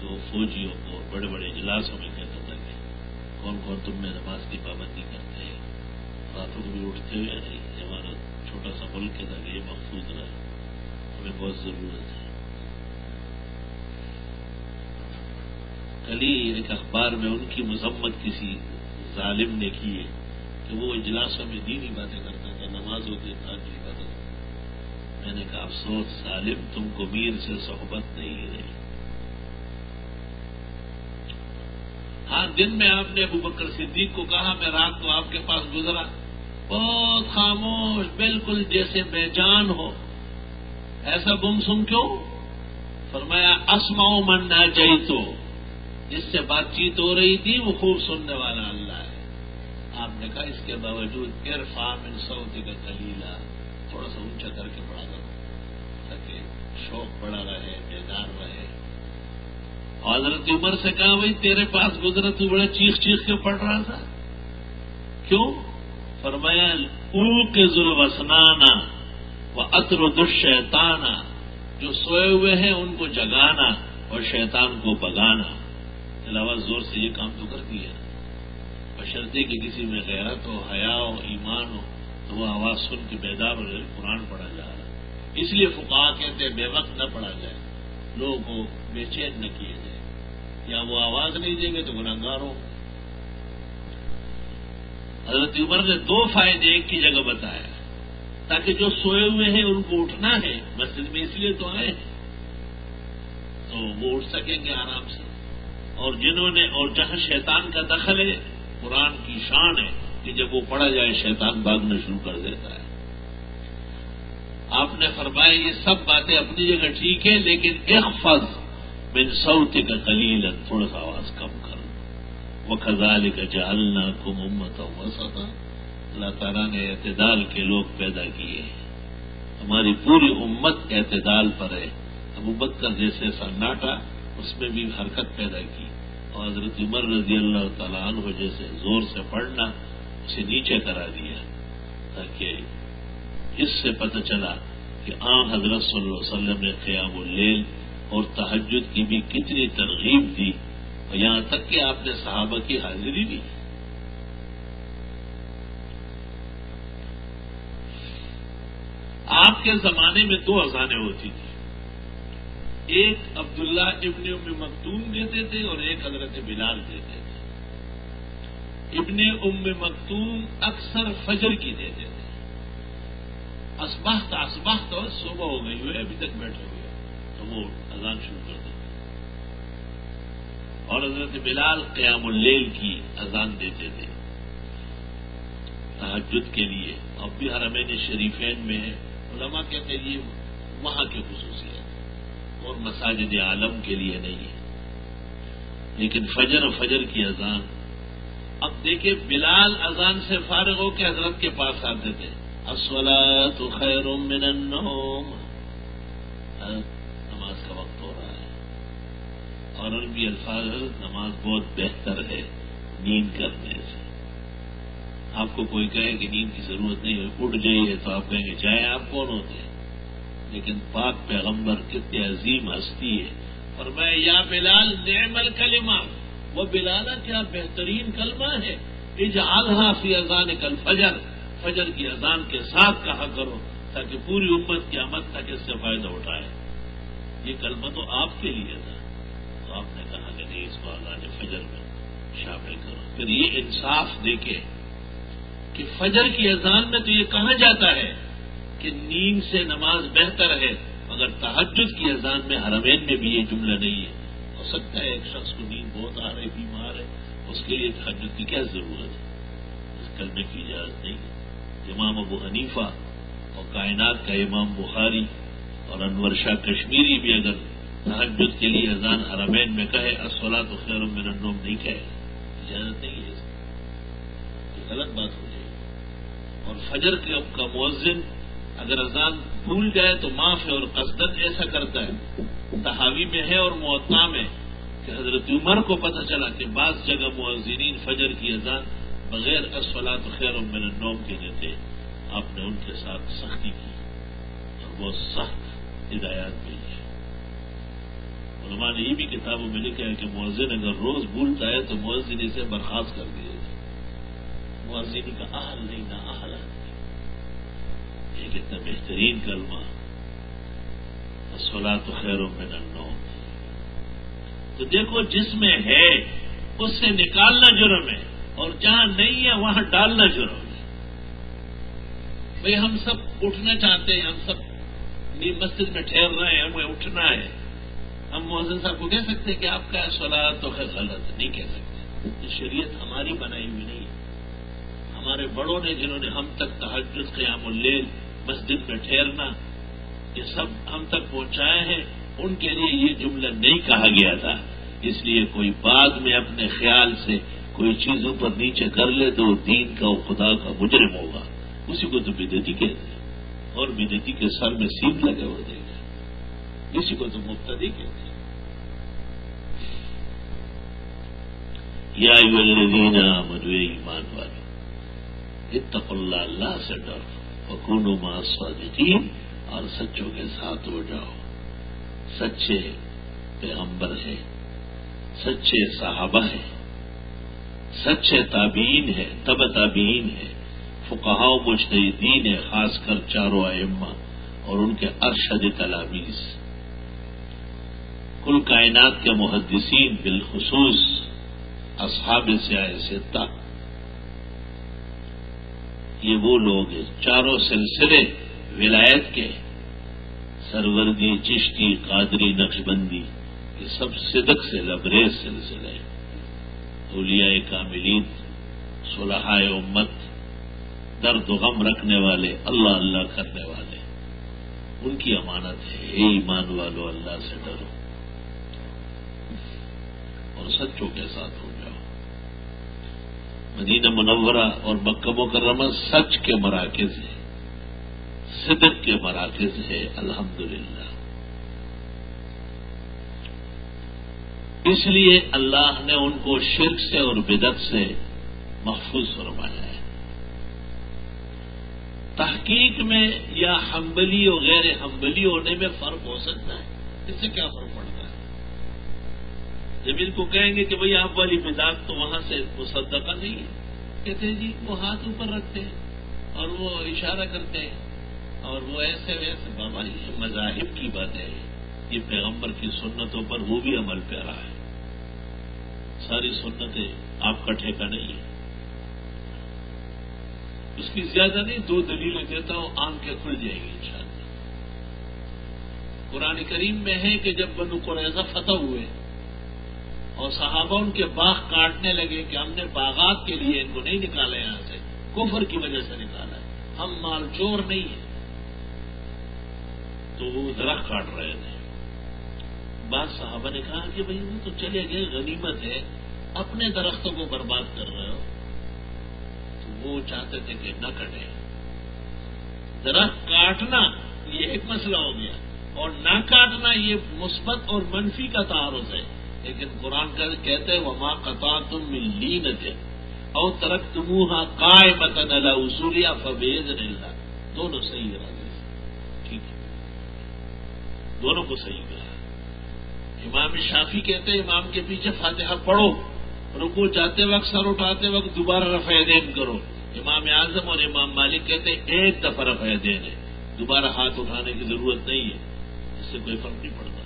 [SPEAKER 1] کہ وہ فوجیوں کو بڑے بڑے اجلاسوں میں کہتا تھا کہ کون کون تم میں نماز کی پابندی کرتے ہیں؟ راتوں کو بھی اٹھتے ہوئے نہیں؟ ہمارا چھوٹا سا ملک تھا کہ یہ محفوظ رہا ہمیں بہت ضرورت ہے۔ کل ہی ایک اخبار میں ان کی مذمت کسی ظالم نے کی ہے کہ وہ اجلاسوں میں دینی باتیں کرتا تھا نماز ہوتی تھا کرتا تھا۔ میں نے کہا، افسوس، ظالم، تم کو میر سے صحبت نہیں رہی۔ ہاں دن میں آپ نے ابو بکر صدیق کو کہا، میں رات کو آپ کے پاس گزرا۔ بہت خاموش، بالکل جیسے بے جان ہو۔ ایسا گم سم کیوں؟ فرمایا اسماؤ من نہ جئی تو جس سے بات چیت ہو رہی تھی، وہ خوب سننے والا اللہ ہے۔ آپ نے کہا، اس کے باوجود پھر فام ان سعودی کا کلیلہ تھوڑا سا اونچا کر کے پڑھا کرو تاکہ شوق بڑا رہے، بیدار رہے۔ حضرت عمر سے کہا، بھائی، تیرے پاس گزرا، تو بڑے چیخ چیخ کے پڑھ رہا تھا۔ کیوں؟ فرمایا او کے ظلم وسنانا وہ اتر دشیتانا جو سوئے ہوئے ہیں، ان کو جگانا اور شیطان کو بگانا علاوہ زور سے یہ کام تو کرتی ہے۔ بشرطے کہ کسی میں غیرت ہو، حیا ہو، ایمان ہو، تو وہ آواز سن کے بیدار ہو جائے، قرآن پڑھا جا رہا ہے۔ اس لیے فقا کہتے ہیں بے وقت نہ پڑھا جائے، لوگوں کو بے چین نہ کیے جائے۔ یا وہ آواز نہیں دیں گے تو گناگار ہو حضرت عمر نے دو فائدے ایک کی جگہ بتایا تاکہ جو سوئے ہوئے ہیں ان کو اٹھنا ہے، مسجد میں اس لیے تو آئے ہیں۔ تو وہ اٹھ سکیں گے آرام سے۔ اور جنہوں نے اور جہاں شیطان کا دخل ہے، قرآن کی شان ہے کہ جب وہ پڑھا جائے، شیطان بھاگنا شروع کر دیتا ہے۔ آپ نے فرمایا، یہ سب باتیں اپنی جگہ ٹھیک ہے لیکن ایک فض بن کا کلیل تھوڑا سا آواز کم کر۔ وہ خزال کا جالنا کو محمد اللہ تعالیٰ نے اعتدال کے لوگ پیدا کیے ہماری پوری امت اعتدال پر ہے۔ ابو بکر جیسے سناٹا اس میں بھی حرکت پیدا کی اور حضرت عمر رضی اللہ تعالیٰ عنہ جیسے زور سے پڑھنا اسے نیچے کرا دیا تاکہ اس سے پتہ چلا کہ عام حضرت صلی اللہ علیہ وسلم نے قیام اللیل اور تحجد کی بھی کتنی ترغیب دی اور یہاں تک کہ آپ نے صحابہ کی حاضری دی آپ کے زمانے میں دو اذانیں ہوتی تھیں۔ ایک عبداللہ ابن ام مکتوم دیتے تھے اور ایک حضرت بلال دیتے تھے۔ ابن ام مکتوم اکثر فجر کی دیتے تھے۔ اسباخت اسباخت اور صبح ہو گئی ہوئے ابھی تک بیٹھے ہوئے تو وہ اذان شروع کر دیتے اور حضرت بلال قیام اللیل کی اذان دیتے تھے۔ تحجد کے لیے۔ اب بھی حرمین شریفین میں ہے علماء کہتے ہیں یہ وہاں کی خصوصیت۔ اور مساجد عالم کے لیے نہیں ہے۔ لیکن فجر و فجر کی اذان۔ اب دیکھیں بلال اذان سے فارغ ہو کے حضرت کے پاس آتے تھے۔ اسولا تو خیر من النوم۔ ہاں، نماز کا وقت ہو رہا ہے۔ اور عربی الفاظ نماز بہت بہتر ہے، نیند کرنے سے۔ آپ کو کوئی کہے کہ نیند کی ضرورت نہیں ہے اٹھ جائیے تو آپ کہیں گے چاہے آپ کون ہوتے ہیں؟ لیکن پاک پیغمبر کتنی عظیم ہستی ہے۔ اور میں یا بلال، نعم الکلمہ۔ وہ بلالا، کیا بہترین کلمہ ہے؟ اجعلها فی اذان کل فجر فجر کی اذان کے ساتھ کہا کرو، تاکہ پوری امت کی تک اس سے فائدہ اٹھائے۔ یہ کلمہ تو آپ کے لیے تھا۔ تو آپ نے کہا کہ نہیں، اس کو اذان فجر میں شامل کرو۔ پھر یہ انصاف دیکھے کہ فجر کی اذان میں تو یہ کہا جاتا ہے؟ کہ نیند سے نماز بہتر ہے، مگر تحجد کی اذان میں حرمین میں بھی یہ جملہ نہیں ہے۔ ہو سکتا ہے ایک شخص کو نیند بہت آ رہی، بیمار ہے، اس کے لیے تحجد کی کیا ضرورت ہے؟ اس کرنے کی اجازت نہیں ہے۔ امام ابو حنیفہ اور کائنات کا امام بخاری اور انور شاہ کشمیری بھی اگر تحجد کے لیے اذان حرمین میں کہے اسولا تو خیر میں النوم نہیں کہے، اجازت نہیں ہے غلط بات ہو جائے گی۔ اور فجر کا مؤذن اگر اذان بھول جائے تو معاف ہے اور قصدت ایسا کرتا ہے۔ تحاوی میں ہے اور معطا میں کہ حضرت عمر کو پتہ چلا کہ بعض جگہ معذرین فجر کی اذان بغیر اسفلات خیر من النوم کے دیتے آپ نے ان کے ساتھ سختی کی اور وہ سخت ہدایات بھی علماء نے یہ بھی کتابوں میں لکھا ہے کہ مؤذن اگر روز بھولتا ہے تو مؤذن اسے برخاست کر دیا جائے۔ مؤذنی کا اہل نہیں، نہ اہل۔ ہے کتنا بہترین کلمہ سولہ تو خیروں میں ننو تو دیکھو جس میں ہے، اس سے نکالنا جرم ہے اور جہاں نہیں ہے، وہاں ڈالنا جرم ہے۔ بھئی ہم سب اٹھنا چاہتے ہیں، ہم سب مسجد میں ٹھہر رہے ہیں، ہمیں اٹھنا ہے۔ ہم محسن صاحب کو کہہ سکتے ہیں کہ آپ کا سولہ تو خیر غلط نہیں کہہ سکتے۔ یہ شریعت ہماری بنائی ہوئی نہیں ہے۔ ہمارے بڑوں نے، جنہوں نے ہم تک تحجد، قیام اللیل مسجد میں ٹھہرنا۔ یہ سب ہم تک پہنچائے ہیں۔ ان کے لیے یہ جملہ نہیں کہا گیا تھا۔ اس لیے کوئی بعد میں اپنے خیال سے کوئی چیزوں پر نیچے کر لے تو دین کا اور خدا کا مجرم ہوگا۔ اسی کو تو بدتی کہتے ہیں اور بدتی کے سر میں سیٹ لگے ہوئے دے گا اسی کو تو مبتدی کہتے ہیں۔ یا ایمان والے اتق اللہ اللہ سے ڈر فکون و صادقین اور سچوں کے ساتھ ہو جاؤ۔ سچے پیغمبر ہے سچے صحابہ ہے سچے تابعین ہے تب تابعین ہے فقہ مجتہدین ہے خاص کر چاروں ائمہ اور ان کے ارشد تلاویز کل کائنات کے محدثین بالخصوص اصحاب سیاہ ستا یہ وہ لوگ ہیں، چاروں سلسلے ولایت کے سروردی، چشتی، قادری نقش بندی یہ سب صدق سے لبریز سلسلے اولیاء کاملین، صلحاء امت، درد و غم رکھنے والے، اللہ اللہ کرنے والے۔ ان کی امانت ہے، اے ایمان والو، اللہ سے ڈرو۔ اور سچوں کے ساتھ ہو مدینہ منورہ اور مکہ مکرمہ سچ کے مراکز ہیں، صدق کے مراکز ہے الحمدللہ۔ اس لیے اللہ نے ان کو شرک سے اور بدت سے محفوظ فرمایا ہے۔ تحقیق میں یا ہمبلی اور غیر ہمبلی ہونے میں فرق ہو سکتا ہے۔ اس سے کیا فرق؟ جب ان کو کہیں گے کہ بھئی آپ والی مزاج تو وہاں سے مصدقہ نہیں ہے۔ کہتے ہیں جی وہ ہاتھ اوپر رکھتے ہیں اور وہ اشارہ کرتے ہیں۔ اور وہ ایسے ویسے بابا، یہ مذاہب کی بات ہے یہ پیغمبر کی سنتوں پر وہ بھی عمل پہ رہا ہے۔ ساری سنتیں آپ کا ٹھیکہ نہیں ہے۔ اس کی زیادہ نہیں، دو دلیلیں دیتا ہوں آنکھیں کھل جائیں گی انشاءاللہ۔ قرآن کریم میں ہے کہ جب بنو قریضہ فتح ہوئے اور صحابہ ان کے باغ کاٹنے لگے کہ ہم نے باغات کے لیے ان کو نہیں نکالا یہاں سے، کفر کی وجہ سے نکالا ہے۔ ہم مال چور نہیں ہیں۔ تو وہ درخت کاٹ رہے تھے۔ بعض صحابہ نے کہا کہ بھائی وہ تو چلے گئے، غنیمت ہے۔ اپنے درختوں کو برباد کر رہے ہو۔ تو وہ چاہتے تھے کہ نہ کٹے۔ درخت کاٹنا یہ ایک مسئلہ ہو گیا۔ اور نہ کاٹنا یہ مثبت اور منفی کا تعارف ہے۔ لیکن قرآن کا کہتے ہیں، وما قطع تم ملی نہ تھے اور ترک تمہا کائے متن اللہ اصولیا فویز نہیں دونوں صحیح رہا ٹھیک ہے۔ دونوں کو صحیح کہا امام شافی کہتے ہیں، امام کے پیچھے فاتحہ پڑھو۔ رکو جاتے وقت، سر اٹھاتے وقت دوبارہ رفع دین کرو۔ امام اعظم اور امام مالک کہتے ہیں، ایک دفعہ رفع دین ہے۔ دوبارہ ہاتھ اٹھانے کی ضرورت نہیں ہے۔ اس سے کوئی فرق نہیں پڑتا۔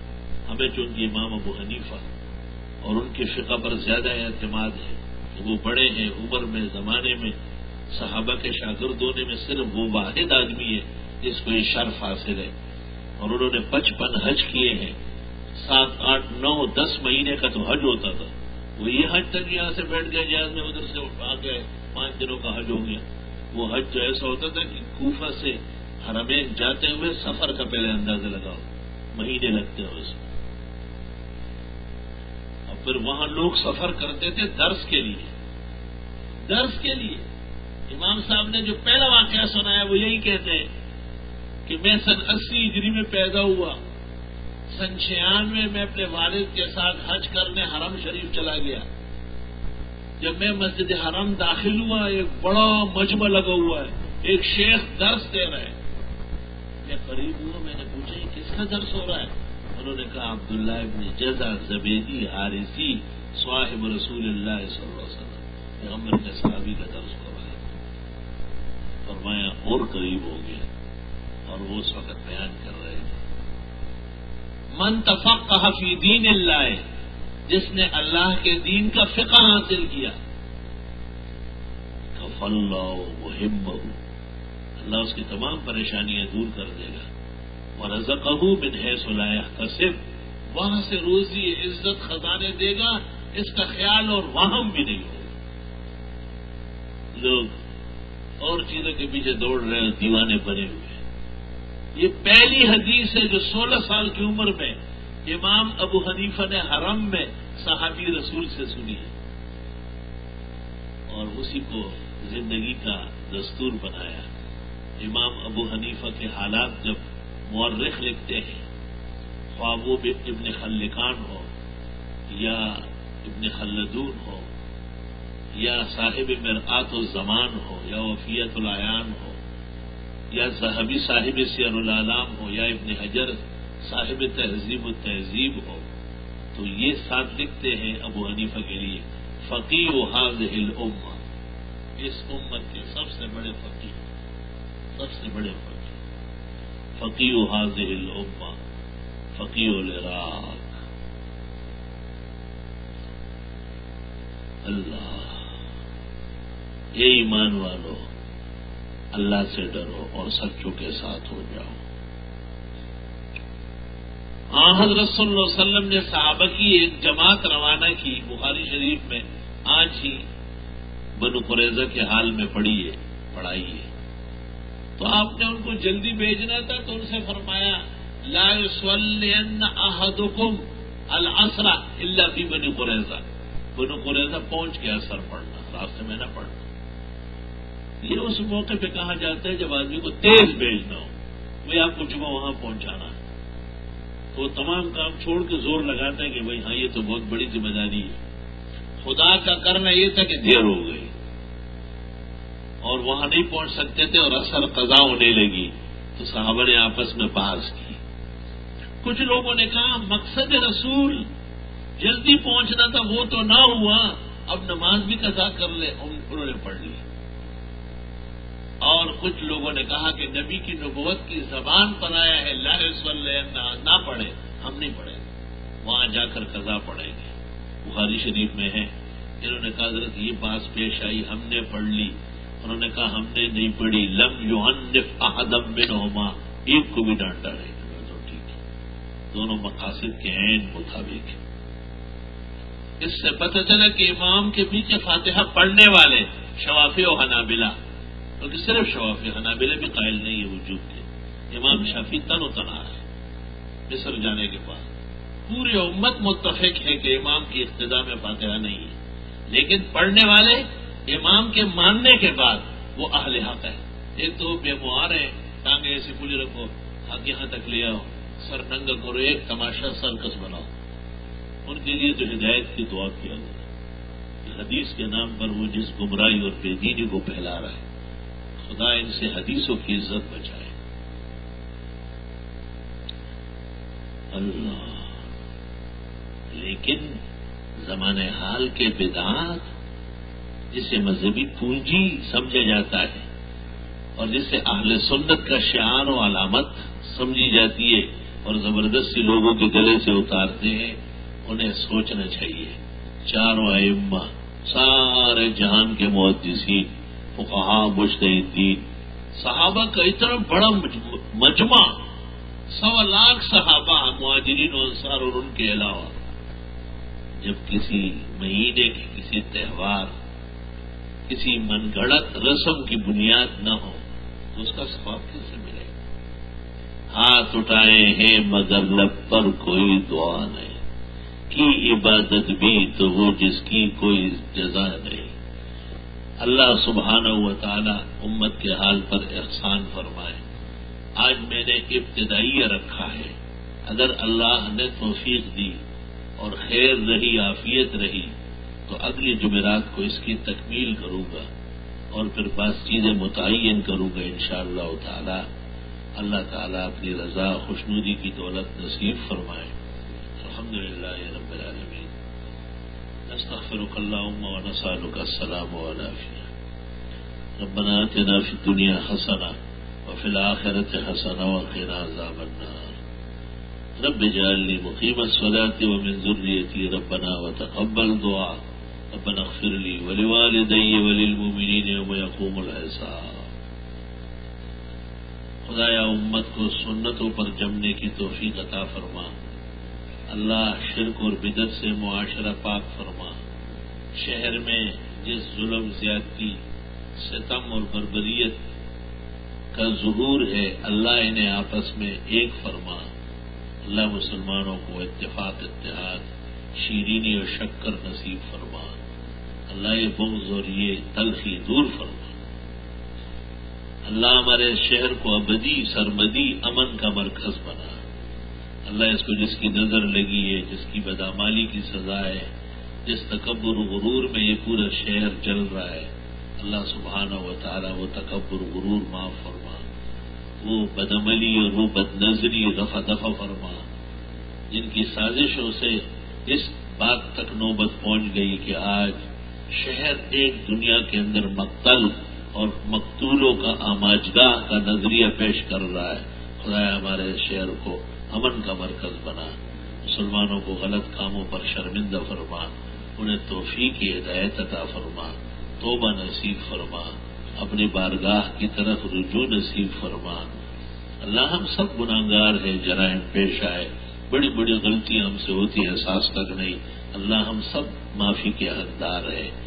[SPEAKER 1] ہمیں چونکہ امام ابو حنیفہ اور ان کے فقہ پر زیادہ اعتماد ہے کہ وہ بڑے ہیں، عمر میں، زمانے میں۔ صحابہ کے شاگرد ہونے میں صرف وہ واحد آدمی ہے جس کو یہ شرف حاصل ہے۔ اور انہوں نے پچپن حج کیے ہیں۔ سات، آٹھ، نو، دس مہینے کا تو حج ہوتا تھا۔ وہ یہ حج تک یہاں سے بیٹھ گئے، جہاز میں ادھر سے آ گئے۔ پانچ دنوں کا حج ہو گیا۔ وہ حج جو ایسا ہوتا تھا کہ کوفہ سے حرمین جاتے ہوئے سفر کا پہلے اندازہ لگاؤ۔ مہینے لگتے ہیں اس میں پھر وہاں لوگ سفر کرتے تھے درس کے لیے۔ درس کے لیے۔ امام صاحب نے جو پہلا واقعہ سنایا وہ یہی کہتے ہیں کہ میں سن اسی ہجری میں پیدا ہوا۔ سن چھیانوے میں اپنے والد کے ساتھ حج کرنے حرم شریف چلا گیا۔ جب میں مسجد حرم داخل ہوا، ایک بڑا مجمع لگا ہوا ہے۔ ایک شیخ درس دے رہے میں قریب ہوا میں نے پوچھا کس کا درس ہو رہا ہے؟ انہوں نے کہا عبداللہ ابن جزا زبیدی حارثی صاحب رسول اللہ صلی اللہ علیہ وسلم، پیغمبر کے صحابی کا درس ہو رہا ہے۔ فرمایا، اور قریب ہو گیا۔ اور وہ اس وقت بیان کر رہے تھے۔ منتفق فی دین اللہ، جس نے اللہ کے دین کا فقہ حاصل کیا۔ کف اللہ اللہ اس کی تمام پریشانیاں دور کر دے گا۔ اور رزقہ بن ہے سلایا صرف وہاں سے روزی عزت خزانے دے گا، اس کا خیال اور وہم بھی نہیں ہوگا۔ لوگ اور چیزوں کے پیچھے دوڑ رہے ہیں، دیوانے بنے ہوئے ہیں۔ یہ پہلی حدیث ہے جو سولہ سال کی عمر میں امام ابو حنیفہ نے حرم میں صحابی رسول سے سنی ہے۔ اور اسی کو زندگی کا دستور بنایا۔ امام ابو حنیفہ کے حالات جب مورخ لکھتے ہیں خوابو ابن خلقان ہو، یا ابن خلدون ہو، یا صاحب مرآت الزمان ہو، یا وفیت العیان ہو، یا صحابی صاحب سیر العلام ہو، یا ابن حجر صاحب تہذیب و تہذیب ہو۔ تو یہ ساتھ لکھتے ہیں ابو حنیفہ کے لیے فقی و حاض الما اس امت کے سب سے بڑے فقی سب سے بڑے فقی فقی و حاض الما فقی الراک اللہ، اے ایمان والو، اللہ سے ڈرو اور سچوں کے ساتھ ہو جاؤ۔ آ حضرت صلی اللہ علیہ وسلم نے صحابہ کی ایک جماعت روانہ کی، بخاری شریف میں، آج ہی بنو قریضہ کے حال میں پڑھی ہے، پڑھائی ہے۔ تو آپ نے ان کو جلدی بھیجنا تھا تو ان سے فرمایا، لا احدکم الاسرا اللہ بھی بنو قریضہ بنو قریضہ پہنچ کے اثر پڑنا راستے میں نہ پڑنا یہ اس موقع پہ کہا جاتا ہے جب آدمی کو تیز بھیجنا ہو بھائی آپ کو جمعہ وہاں پہنچانا ہے۔ تو تمام کام چھوڑ کے زور لگاتا ہے کہ بھائی ہاں یہ تو بہت بڑی ذمہ داری ہے۔ خدا کا کرنا یہ تھا کہ دیر ہو گئی۔ اور وہاں نہیں پہنچ سکتے تھے اور اثر قضا ہونے لگی تو صحابہ نے آپس میں بحث کی۔ کچھ لوگوں نے کہا، مقصد رسول، جلدی پہنچنا تھا، وہ تو نہ ہوا، اب نماز بھی قضا کر لے انہوں نے پڑھ لی۔ اور کچھ لوگوں نے کہا کہ نبی کی نبوت کی زبان پر آیا ہے اللہ نہ پڑھے ہم نہیں پڑھیں۔ وہاں جا کر قضا پڑھیں گے۔ بخاری شریف میں ہے۔ انہوں نے کہا، حضرت، یہ بات پیش آئی، ہم نے پڑھ لی۔ انہوں نے کہا ہم نے نہیں پڑھی، لم یو احدم بن ہوما ایک کو بھی ڈانٹا رہے تو ٹھیک ہے۔ دونوں مقاصد کے عین مطابق اس سے پتہ چلا کہ امام کے پیچھے فاتحہ پڑھنے والے شوافی و حنابلہ۔ کیونکہ صرف شوافی حنابلہ بھی قائل نہیں ہے، وجود کے۔ امام شافی تن و تنا ہے۔ مصر جانے کے بعد۔ پوری امت متفق ہے کہ امام کی ابتدا میں فاتحہ نہیں ہے۔ لیکن پڑھنے والے امام کے ماننے کے بعد وہ اہل حق ہے ایک تو بے مہار ہے ٹانگے ایسی پولی رکھو، حق یہاں تک لے آؤ، سر ننگ کرو، ایک تماشا سرکس بناؤ۔ ان کے لیے تو ہدایت کی دعا کیا گیا حدیث کے نام پر وہ جس گمراہی اور بے دینی کو پھیلا رہا ہے۔ خدا ان سے حدیثوں کی عزت بچائے۔ اللہ، لیکن زمانے حال کے بدعات جسے مذہبی پونجی سمجھا جاتا ہے اور جسے اہل سنت کا شعار و علامت سمجھی جاتی ہے اور زبردستی لوگوں کے گلے سے اتارتے ہیں، انہیں سوچنا چاہیے۔ چاروں ائمہ، سارے جہان کے محدثین فقہا مجتہدین۔ صحابہ کا اتنا بڑا مجمع، سوا لاکھ صحابہ، مہاجرین و انصار اور ان کے علاوہ۔ جب کسی مہینے کے کسی تہوار کسی من گڑت رسم کی بنیاد نہ ہو، تو اس کا ثواب کیسے ملے؟ ہاتھ اٹھائے ہیں مگر لب پر کوئی دعا نہیں۔ کی عبادت بھی تو وہ جس کی کوئی جزا نہیں۔ اللہ سبحانہ و تعالی امت کے حال پر احسان فرمائے۔ آج میں نے ابتدائی رکھا ہے۔ اگر اللہ نے توفیق دی اور خیر رہی، عافیت رہی تو اگلی جمعرات کو اس کی تکمیل کروں گا اور پھر بعض چیزیں متعین کروں گا ان شاء اللہ تعالی۔ اللہ تعالیٰ اپنی رضا، خوشنودی کی دولت نصیب فرمائے۔ الحمد للہ رب العالمین۔ نستغفرك اللهم ونسألك السلام والعافية ربنا آتنا في الدنيا حسنة وفي الآخرة حسنة وقنا عذاب النار۔ رب اجعلني مقيم الصلاة ومن ذريتي ربنا وتقبل دعاء ربنا اغفر لي ولوالدي وللمؤمنين يوم يقوم الحساب. خدایا امت کو سنتوں پر جمنے کی توفیق عطا فرما. اللہ شرک اور بدت سے معاشرہ پاک فرما. شہر میں جس ظلم، زیادتی، ستم اور بربریت کا ظہور ہے، اللہ انہیں آپس میں ایک فرما. اللہ مسلمانوں کو اتفاق، اتحاد، شیرینی اور شکر نصیب فرما. اللہ یہ بغض اور یہ تلخی دور فرما۔ اللہ ہمارے شہر کو ابدی سرمدی امن کا مرکز بنا۔ اللہ اس کو جس کی نظر لگی ہے، جس کی بدامالی کی سزا ہے، جس تکبر غرور میں یہ پورا شہر چل رہا ہے، اللہ سبحانہ و تعالیٰ وہ تکبر غرور معاف فرما۔ وہ بدعملی اور وہ بد نظری دفع دفع فرما۔ جن کی سازشوں سے اس بات تک نوبت پہنچ گئی کہ آج شہر ایک دنیا کے اندر مقتل اور مقتولوں کا آماجگاہ کا نظریہ پیش کر رہا ہے۔ خدا ہمارے شہر کو امن کا مرکز بنا۔ مسلمانوں کو غلط کاموں پر شرمندہ فرما۔ انہیں توفیق ہدایت عطا فرما۔ توبہ نصیب فرما۔ اپنی بارگاہ کی طرف رجوع نصیب فرما۔ اللہ ہم سب گناگار ہیں، جرائم پیش آئے۔ بڑی بڑی غلطیاں ہم سے ہوتی ہے ساس تک نہیں۔ اللہ ہم سب معافی کے حقدار ہیں۔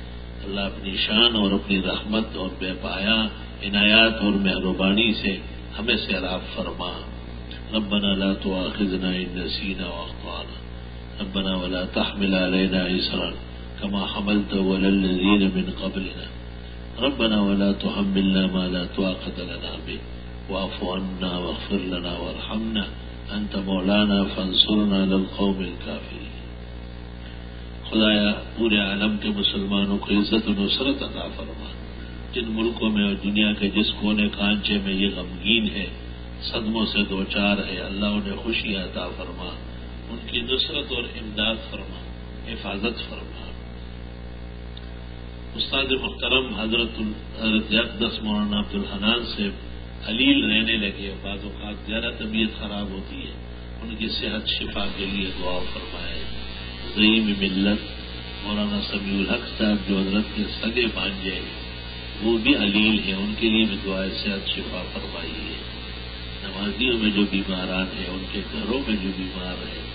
[SPEAKER 1] اللہ اپنی شان اور اپنی رحمت اور بے پایا عنایات اور مہربانی سے ہمیں سے راب فرما۔ ربنا لا تؤاخذنا ان نسينا واخطانا ربنا ولا تحمل علينا اسرا كما حملت ولا الذين من قبلنا۔ ربنا ولا تحملنا ما لا طاقة لنا به۔ واعف عنا واغفر لنا وارحمنا۔ انت مولانا فانصرنا للقوم الكافرين۔ خدایا، پورے عالم کے مسلمانوں کو عزت و نصرت عطا فرما۔ جن ملکوں میں اور دنیا کے جس کونے کانچے میں یہ غمگین ہے، صدموں سے دو چار ہے، اللہ انہیں خوشی عطا فرما۔ ان کی نصرت اور امداد فرما، حفاظت فرما۔ استاد محترم، حضرت حضرت اقدس مولانا عبد الحنان سے خلیل رہنے لگے۔ بعض اوقات زیادہ طبیعت خراب ہوتی ہے۔ ان کی صحت شفا کے لیے دعا فرمائے۔ ضعیم ملت مولانا سمیع الحق صاحب جو حضرت کے سگے بانجے وہ بھی علیل ہیں، ان کے لیے بھی دعائیں صحت شفا فرمائی ہے۔ نمازیوں میں جو بیماران ہیں، ان کے گھروں میں جو بیمار ہیں،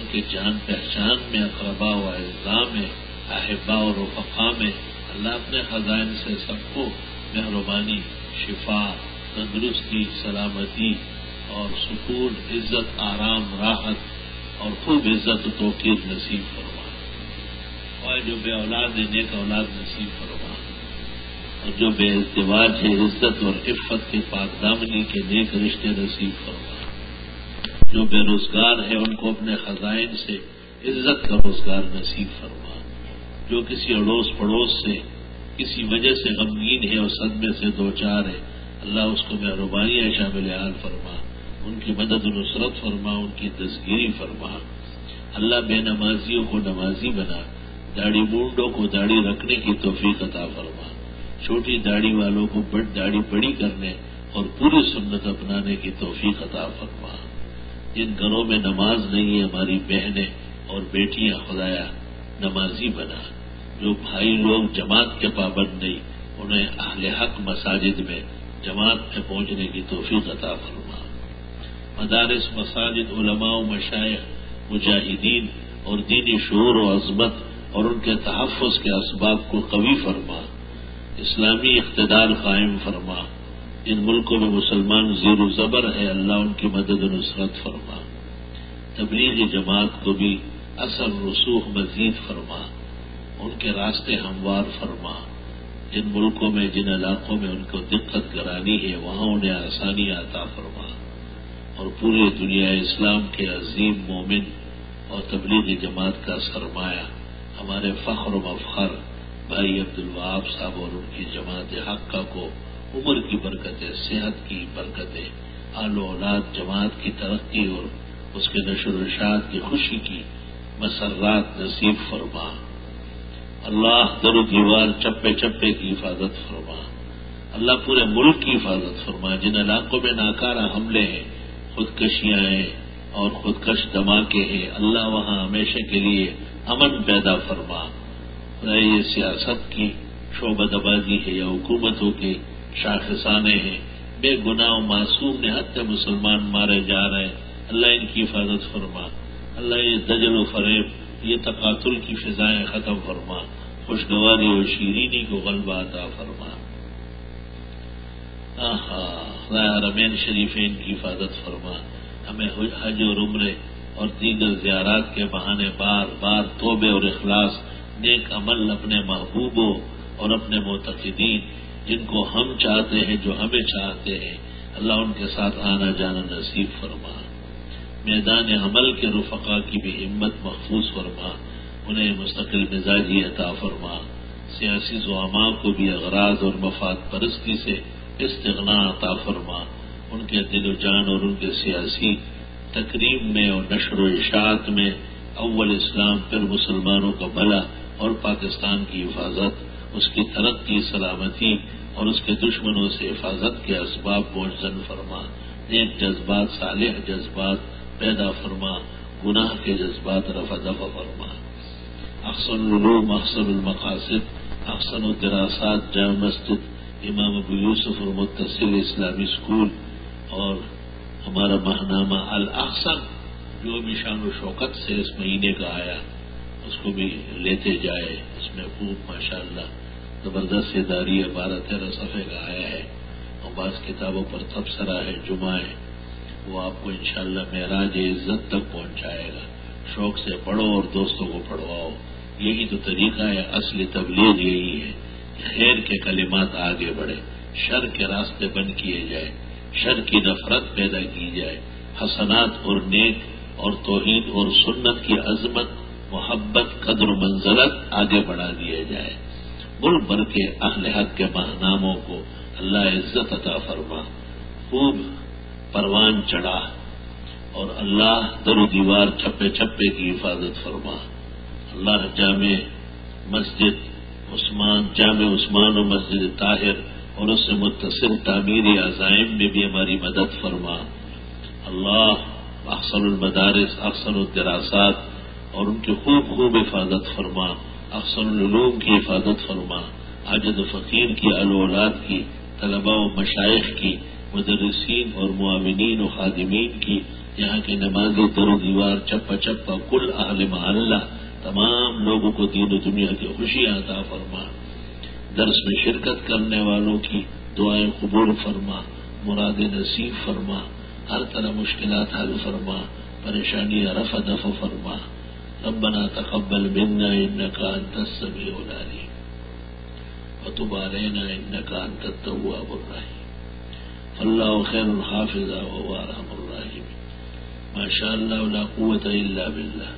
[SPEAKER 1] ان کے جان پہچان میں، اقربا و الزام میں، احبا اور رفقا میں، اللہ اپنے خزائن سے سب کو مہربانی، شفا، تندرستی، سلامتی اور سکون، عزت، آرام، راحت اور خوب عزت و توقیر نصیب فرما۔ اور جو بے اولاد دینے کا اولاد نصیب فرما۔ اور جو بے ازدواج ہے، عزت اور عفت کے پاک دامنی کے نیک رشتے نصیب فرما۔ جو بے روزگار ہے، ان کو اپنے خزائن سے عزت کا روزگار نصیب فرما۔ جو کسی اڑوس پڑوس سے، کسی وجہ سے غمگین ہے اور صدمے سے دو چار ہے، اللہ اس کو مہربانی ہے شامل حال فرما۔ ان کی مدد و نصرت فرما، ان کی تصگیری فرما۔ اللہ بے نمازیوں کو نمازی بنا، داڑھی مونڈوں کو داڑھی رکھنے کی توفیق عطا فرما۔ چھوٹی داڑھی والوں کو بڑ داڑھی بڑی کرنے اور پوری سنت اپنانے کی توفیق عطا فرما۔ جن گھروں میں نماز نہیں ہے، ہماری بہنیں اور بیٹیاں خدایا نمازی بنا۔ جو بھائی لوگ جماعت کے پابند نہیں، انہیں اہل حق مساجد میں جماعت میں پہنچنے کی توفیق عطا فرما۔ مدارس، مساجد، علماء و مشائق مجاہدین اور دینی شعور و عظمت اور ان کے تحفظ کے اسباب کو قوی فرما، اسلامی اقتدار قائم فرما۔ ان ملکوں میں مسلمان زیر و زبر ہے، اللہ ان کی مدد و نصرت فرما۔ تبلیغی جماعت کو بھی اثر رسوخ مزید فرما۔ ان کے راستے ہموار فرما۔ جن ملکوں میں، جن علاقوں میں ان کو دقت کرانی ہے، وہاں انہیں آسانی عطا فرما۔ اور پوری دنیا اسلام کے عظیم مومن اور تبلیغی جماعت کا سرمایہ ہمارے فخر و مفخر بھائی عبد الواب صاحب اور ان کی جماعت حقہ کو عمر کی برکتیں، صحت کی برکتیں، آل و اولاد جماعت کی ترقی اور اس کے نشر و اشاعت کی خوشی کی مسرات نصیب فرما۔ اللہ در و دیوار چپے چپے کی حفاظت فرما۔ اللہ پورے ملک کی حفاظت فرما۔ جن علاقوں میں ناکارہ حملے ہیں خودکشیاں ہیں اور خودکش دھماکے ہیں۔ اللہ وہاں ہمیشہ کے لیے امن پیدا فرما۔ یہ سیاست کی شعبہ آبادی ہے یا حکومتوں کے شاخسانے ہیں۔ بے گناہ و معصوم نے مسلمان مارے جا رہے ہیں۔ اللہ ان کی حفاظت فرما۔ اللہ یہ دجل و فریب، یہ تقاتل کی فضائیں ختم فرما۔ خوشگواری اور شیرینی کو غلبہ عطا فرما۔ رمین شریفین کی حفاظت فرما۔ ہمیں حج اور عمرے اور دیگر زیارات کے بہانے بار بار توبے اور اخلاص، نیک عمل اپنے محبوبوں اور اپنے معتقدین، جن کو ہم چاہتے ہیں جو ہمیں چاہتے ہیں۔ اللہ ان کے ساتھ آنا جانا نصیب فرما۔ میدان عمل کے رفقا کی بھی ہمت محفوظ فرما۔ انہیں مستقل مزاجی عطا فرما۔ سیاسی زعما کو بھی اغراض اور مفاد پرستی سے استغنا عطا فرما۔ ان کے دل و جان اور ان کے سیاسی تقریب میں اور نشر و اشاعت میں اول اسلام پھر مسلمانوں کا بھلا اور پاکستان کی حفاظت، اس کی ترقی، سلامتی اور اس کے دشمنوں سے حفاظت کے اسباب پہنچن فرما۔ نیک جذبات، صالح جذبات پیدا فرما۔ گناہ کے جذبات رفع دفع فرما۔ احسن العلوم، احسن المقاصد، احسن الدراسات، جامع مسجد امام ابو یوسف اور متصل اسلامی اسکول اور ہمارا ماہنامہ الاحسن جو بھی شان و شوکت سے اس مہینے کا آیا، اس کو بھی لیتے جائے۔ اس میں خوب ماشاء اللہ زبردست اداری ہے، بارہ تیرہ صفحے کا آیا ہے اور بعض کتابوں پر تبصرہ ہے، جمعہ ہے۔ وہ آپ کو انشاءاللہ شاء معراج عزت تک پہنچائے گا۔ شوق سے پڑھو اور دوستوں کو پڑھواؤ۔ یہی تو طریقہ ہے اصلی تبلیغ یہی ہے۔ خیر کے کلمات آگے بڑھے، شر کے راستے بند کیے جائے شر کی نفرت پیدا کی جائے، حسنات اور نیک اور توحید اور سنت کی عظمت، محبت، قدر و منزلت آگے بڑھا دیا جائے ملک بھر کے اہل حق کے ماہناموں کو اللہ عزت عطا فرما، خوب پروان چڑھا اور اللہ در و دیوار چھپے چھپے کی حفاظت فرما۔ اللہ جامع مسجد عثمان، جامع عثمان و مسجد طاہر، اور اس سے متصل تعمیری عزائم میں بھی ہماری مدد فرما۔ اللہ اکثر المدارس اکثر الدراسات اور ان کی خوب خوب حفاظت فرما۔ اکثر العلوم کی حفاظت فرما۔ عجد فقیر کی الولاد کی، طلباء و مشائق کی، مدرسین اور معاونین و خادمین کی۔ یہاں کے نمازی در و دیوار، چپا چپا کل اہل محلہ تمام لوگوں کو دین و دنیا کی خوشی عطا فرما۔ درس میں شرکت کرنے والوں کی دعائیں قبول فرما۔ مراد نصیب فرما۔ ہر طرح مشکلات حل فرما۔ پریشانی رفع دف فرما۔ ربنا تقبل منا انك انت السميع العليم وتب علينا انك انت التواب الرحيم فالله خير الحافظ وهو ارحم الراحمين ما شاء الله لا قوه الا بالله